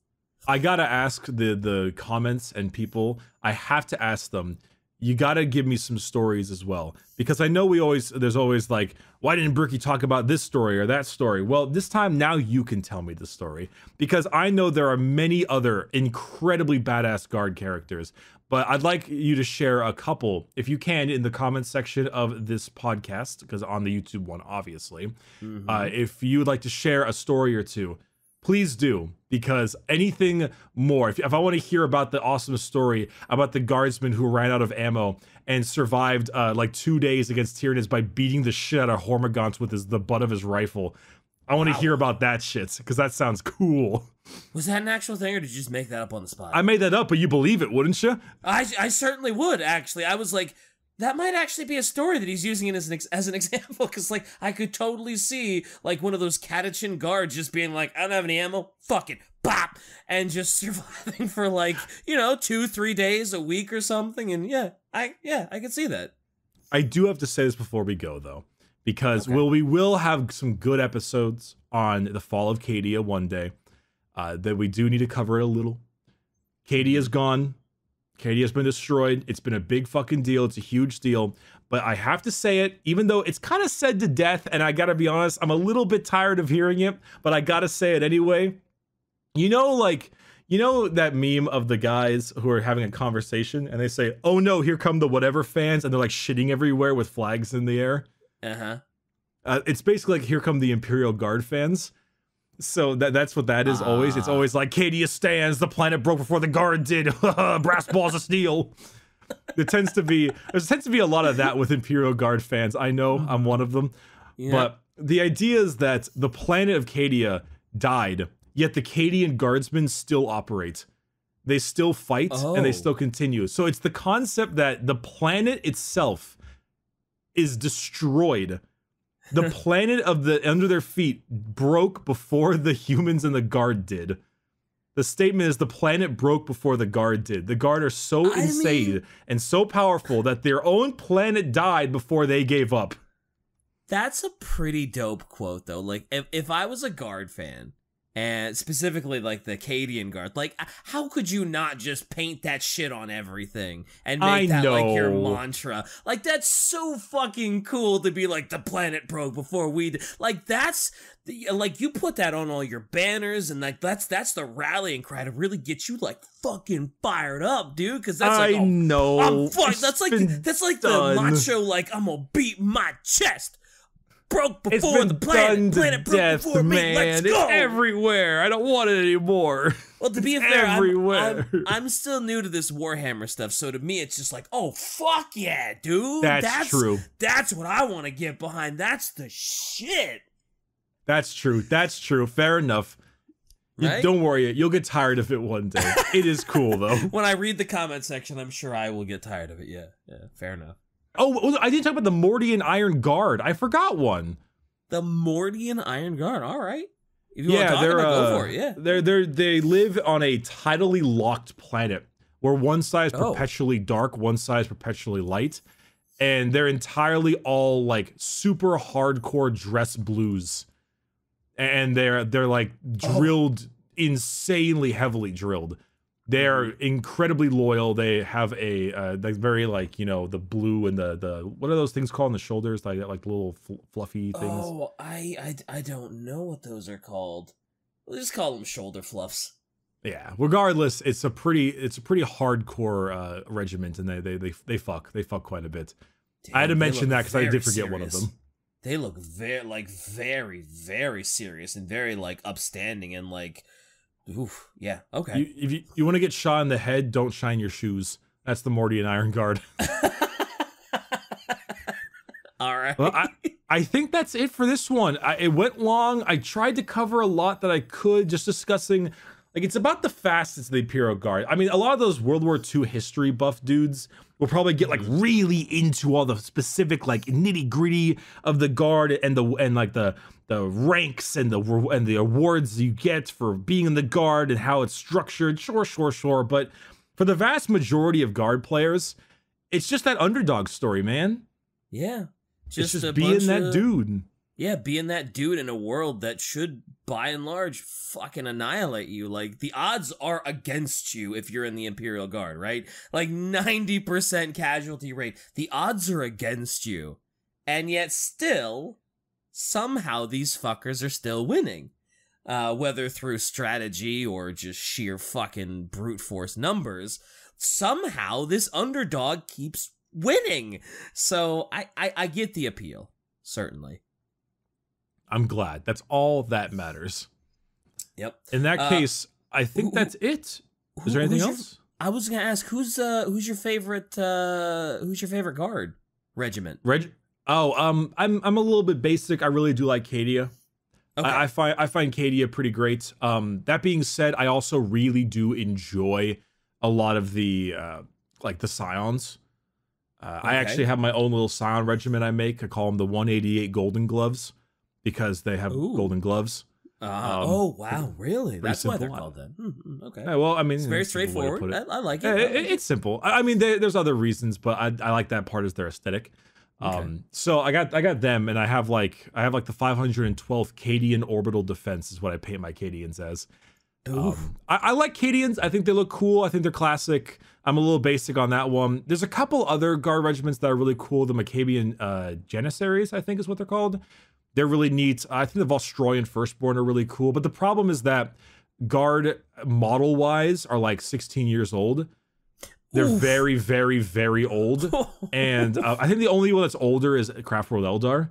I gotta ask the the comments and people. I have to ask them. You got to give me some stories as well because I know we always there's always like why didn't Bricky talk about this story or that story? Well, this time now you can tell me the story because I know there are many other incredibly badass guard characters, but I'd like you to share a couple if you can in the comments section of this podcast because on the YouTube one obviously. Mm-hmm. Uh, if you would like to share a story or two please do because anything more if, if i want to hear about the awesome story about the guardsman who ran out of ammo and survived uh, like two days against tyranids by beating the shit out of hormagaunts with his the butt of his rifle i want to wow. hear about that shit because that sounds cool. Was that an actual thing or did you just make that up on the spot? I made that up but you believe it wouldn't you? I, I certainly would actually. I was like that might actually be a story that he's using it as an ex- as an <laughs> example because like I could totally see like one of those Catachan guards just being like I don't have any ammo. Fuck it. Bop! And just <laughs> surviving for like you know two three days a week or something. And yeah I yeah I could see that. I do have to say this before we go though because okay. will we will have some good episodes on the fall of Cadia one day. Uh, that we do need to cover it a little. Cadia is gone Cadia has been destroyed. It's been a big fucking deal. It's a huge deal. But I have to say it, even though it's kind of said to death, and I gotta be honest, I'm a little bit tired of hearing it, but I gotta say it anyway. You know, like, you know that meme of the guys who are having a conversation and they say, oh no, here come the whatever fans, and they're like shitting everywhere with flags in the air? Uh-huh. Uh, it's basically like here come the Imperial Guard fans. So that that's what that is always. It's ah. always like Cadia stands, the planet broke before the guard did. <laughs> Brass balls of steel. There tends to be there tends to be a lot of that with Imperial Guard fans. I know I'm one of them. Yeah. But the idea is that the planet of Cadia died, yet the Cadian guardsmen still operate. They still fight oh. and they oh. still continue. So it's the concept that the planet itself is destroyed the planet of the under their feet broke before the humans and the guard did. The statement is the planet broke before the guard did. The guard are so I insane mean, and so powerful that their own planet died before they gave up. That's a pretty dope quote though. Like if, if I was a guard fan and specifically like the Cadian guard. Like, how could you not just paint that shit on everything and make I that know. like your mantra? Like, that's so fucking cool to be like the planet broke before we. Did. Like, that's the, like you put that on all your banners and like that's that's the rallying cry to really get you like fucking fired up, dude. Because that's like, I oh, know. I'm fuck. That's like that's like done. the macho like I'm gonna beat my chest broke before the planet. Planet broke death, before man. me. Let's go. It's everywhere. I don't want it anymore. Well, to be fair, everywhere. I'm, I'm, I'm, still new to this Warhammer stuff, so to me, it's just like, oh fuck yeah, dude. That's, that's true. That's what I want to get behind. That's the shit. That's true. That's true. Fair enough. Right? don't worry, you'll get tired of it one day. it is cool though. <laughs> when I read the comment section, I'm sure I will get tired of it. Yeah, yeah, fair enough. Oh, I didn't talk about the Mordian Iron Guard. I forgot one. The Mordian Iron Guard. All right. If you yeah, they're about, uh, go for it. Yeah. They're they're, they live on a tidally locked planet where one side is oh. perpetually dark, one side is perpetually light, and they're entirely all like super hardcore dress blues, and they're they're like oh. drilled oh. insanely heavily drilled. They're mm-hmm. incredibly loyal. They have a uh, like very like you know the blue and the the what are those things called on the shoulders like like little fl- fluffy things. Oh, I, I I don't know what those are called. We'll just call them shoulder fluffs. Yeah. Regardless, it's a pretty it's a pretty hardcore uh, regiment, and they they they they fuck they fuck quite a bit. Damn, I had to mention that because I did forget serious. one of them. They look very like very very serious and very like upstanding and like Oof. Yeah. Okay. You, if you, you want to get shot in the head, don't shine your shoes. That's the Mordian Iron Guard. <laughs> All right. Well, I, I think that's it for this one. I, it went long. I tried to cover a lot that I could, just discussing. Like it's about the fastest of the Imperial Guard. I mean, a lot of those World War II history buff dudes will probably get like mm-hmm. really into all the specific like nitty gritty of the guard and the and like the the ranks and the and the awards you get for being in the guard and how it's structured. Sure, sure, sure. But for the vast majority of guard players, it's just that underdog story, man. Yeah, just, it's just being that of, dude. Yeah, being that dude in a world that should, by and large, fucking annihilate you. Like, the odds are against you if you're in the Imperial Guard, right? Like, 90% casualty rate. The odds are against you. And yet, still, somehow these fuckers are still winning. Uh, whether through strategy or just sheer fucking brute force numbers, somehow this underdog keeps winning. So I, I, I get the appeal, certainly. I'm glad. That's all that matters. Yep. In that Uh, case, I think who- that's it. Is Who- there anything who's your- else? I was gonna ask who's uh who's your favorite uh who's your favorite guard regiment? Reg. Oh, um, I'm I'm a little bit basic. I really do like Cadia. Okay. I, I find I find Cadia pretty great. Um, that being said, I also really do enjoy a lot of the uh, like the Scions. Uh, I actually have my own little Scion regiment I make. I call them the 188 Golden Gloves because they have Ooh. golden gloves. Uh, um, oh wow, really? That's why they're called that. Hmm, hmm, okay. Yeah, well, I mean, it's very it's a simple way to straightforward. put I. I like it. Yeah, I it- like it. it's simple. I I mean, there, there's other reasons, but I, I like that part as their aesthetic. Okay. Um, so I got I got them, and I have like I have like the 512th Cadian orbital defense is what I paint my Cadians as. Um, I, I like Cadians. I think they look cool. I think they're classic. I'm a little basic on that one. There's a couple other guard regiments that are really cool. The Maccabian uh, Janissaries, I think, is what they're called. They're really neat. I think the Vostroyan Firstborn are really cool. But the problem is that guard model wise are like 16 years old. They're Oof. very, very, very old. <laughs> and uh, I think the only one that's older is Craft World Eldar.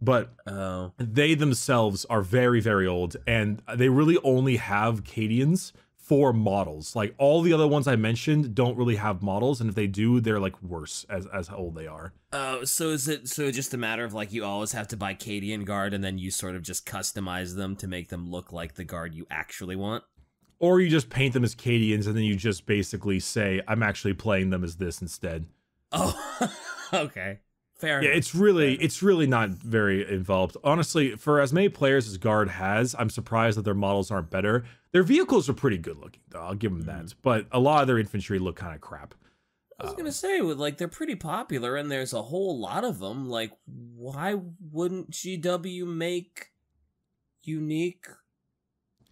But oh, they themselves are very very old and they really only have Cadians for models. Like all the other ones i mentioned don't really have models and if they do they're like worse as as how old they are. Oh, so is it so just a matter of like you always have to buy Cadian guard and then you sort of just customize them to make them look like the guard you actually want? or you just paint them as Cadians and then you just basically say i'm actually playing them as this instead. Oh, <laughs> okay, fair. yeah enough. it's really it's really not very involved honestly for as many players as guard has i'm surprised that their models aren't better their vehicles are pretty good looking though i'll give them that mm-hmm. but a lot of their infantry look kind of crap I was gonna say, with like they're pretty popular, and there's a whole lot of them. Like, why wouldn't GW make unique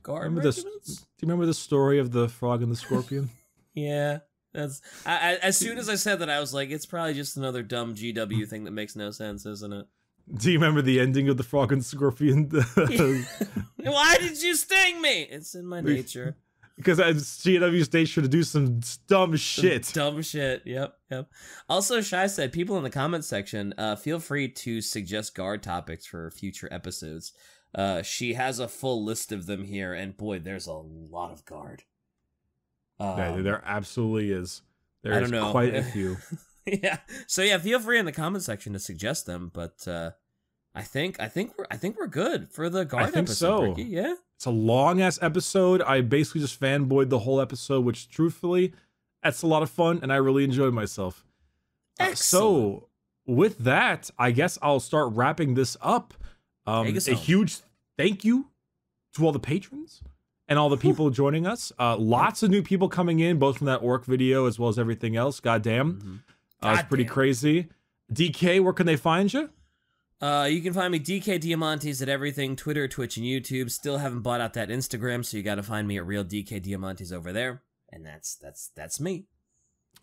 guard Remember this? Do you remember the story of the frog and the scorpion? <laughs> Yeah, that's. I, I, as soon as I said that, I was like, it's probably just another dumb GW <laughs> thing that makes no sense, isn't it? Do you remember the ending of the frog and scorpion? <laughs> <laughs> why did you sting me? It's in my nature. because GW station to do some dumb shit. Dumb shit. Yep, yep. Also, Shy said, people in the comments section, uh, feel free to suggest guard topics for future episodes. Uh, she has a full list of them here, and boy, there's a lot of guard. Yeah, Um, there absolutely is. There's I don't know. quite a <laughs> few. yeah. So yeah, feel free in the comment section to suggest them. But uh, I think I think we're I think we're good for the guard think episode. so. Ricky. Yeah. It's a long ass episode. I basically just fanboyed the whole episode, which truthfully, that's a lot of fun, and I really enjoyed myself. Uh, Excellent. so, with that, I guess I'll start wrapping this up. Um, a home. huge thank you to all the patrons and all the people joining us. Uh, lots of new people coming in, both from that orc video as well as everything else. Goddamn, Mhm. uh, it's pretty Goddamn. crazy. DK, where can they find you? Uh, you can find me DK Diamantes at everything Twitter, Twitch, and YouTube. Still haven't bought out that Instagram, so you got to find me at real DK Diamantes over there. And that's that's that's me.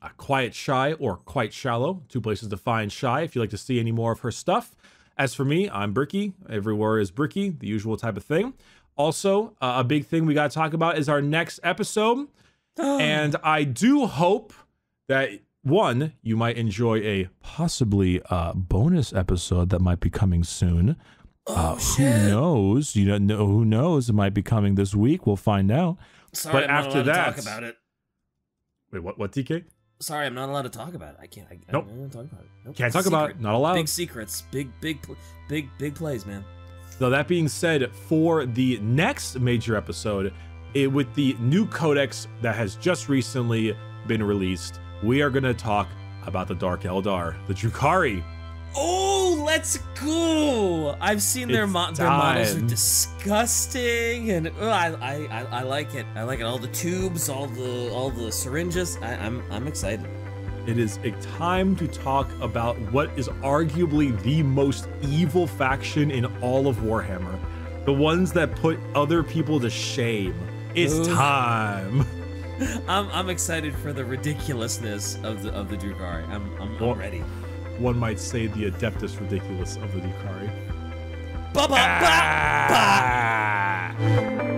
uh, Quiet Shy or Quite Shallow, two places to find Shy if you'd like to see any more of her stuff. As for me, I'm Bricky. Everywhere is Bricky, the usual type of thing. Also, uh, a big thing we got to talk about is our next episode. <gasps> and I do hope that one, you might enjoy a possibly uh, bonus episode that might be coming soon. oh Uh, who knows? You don't know. Who knows? It might be coming this week. We'll find out. Sorry, but I'm not after allowed to that- talk about it. Wait, what? What? TK? Sorry, I'm not allowed to talk about it. I can't. I, Nope. I don't talk about it. Nope. Can't talk Secret. about it. Not allowed. Big secrets. Big big big big plays, man. So that being said, for the next major episode, it, with the new codex that has just recently been released, we are going to talk about the Dark Eldar, the Drukhari. Oh, let's go! I've seen their mo- their models are disgusting, and oh, I, I I I like it. I like it. All the tubes, all the all the syringes. I, I'm I'm excited. It is a time to talk about what is arguably the most evil faction in all of Warhammer. The ones that put other people to shame. It's Ooh. time. <laughs> I'm, I'm excited for the ridiculousness of the of the Drukhari. I'm I'm, I'm Well- ready. One might say the Adeptus Ridiculous of the Drukhari. Ba ba ba Ah! ba.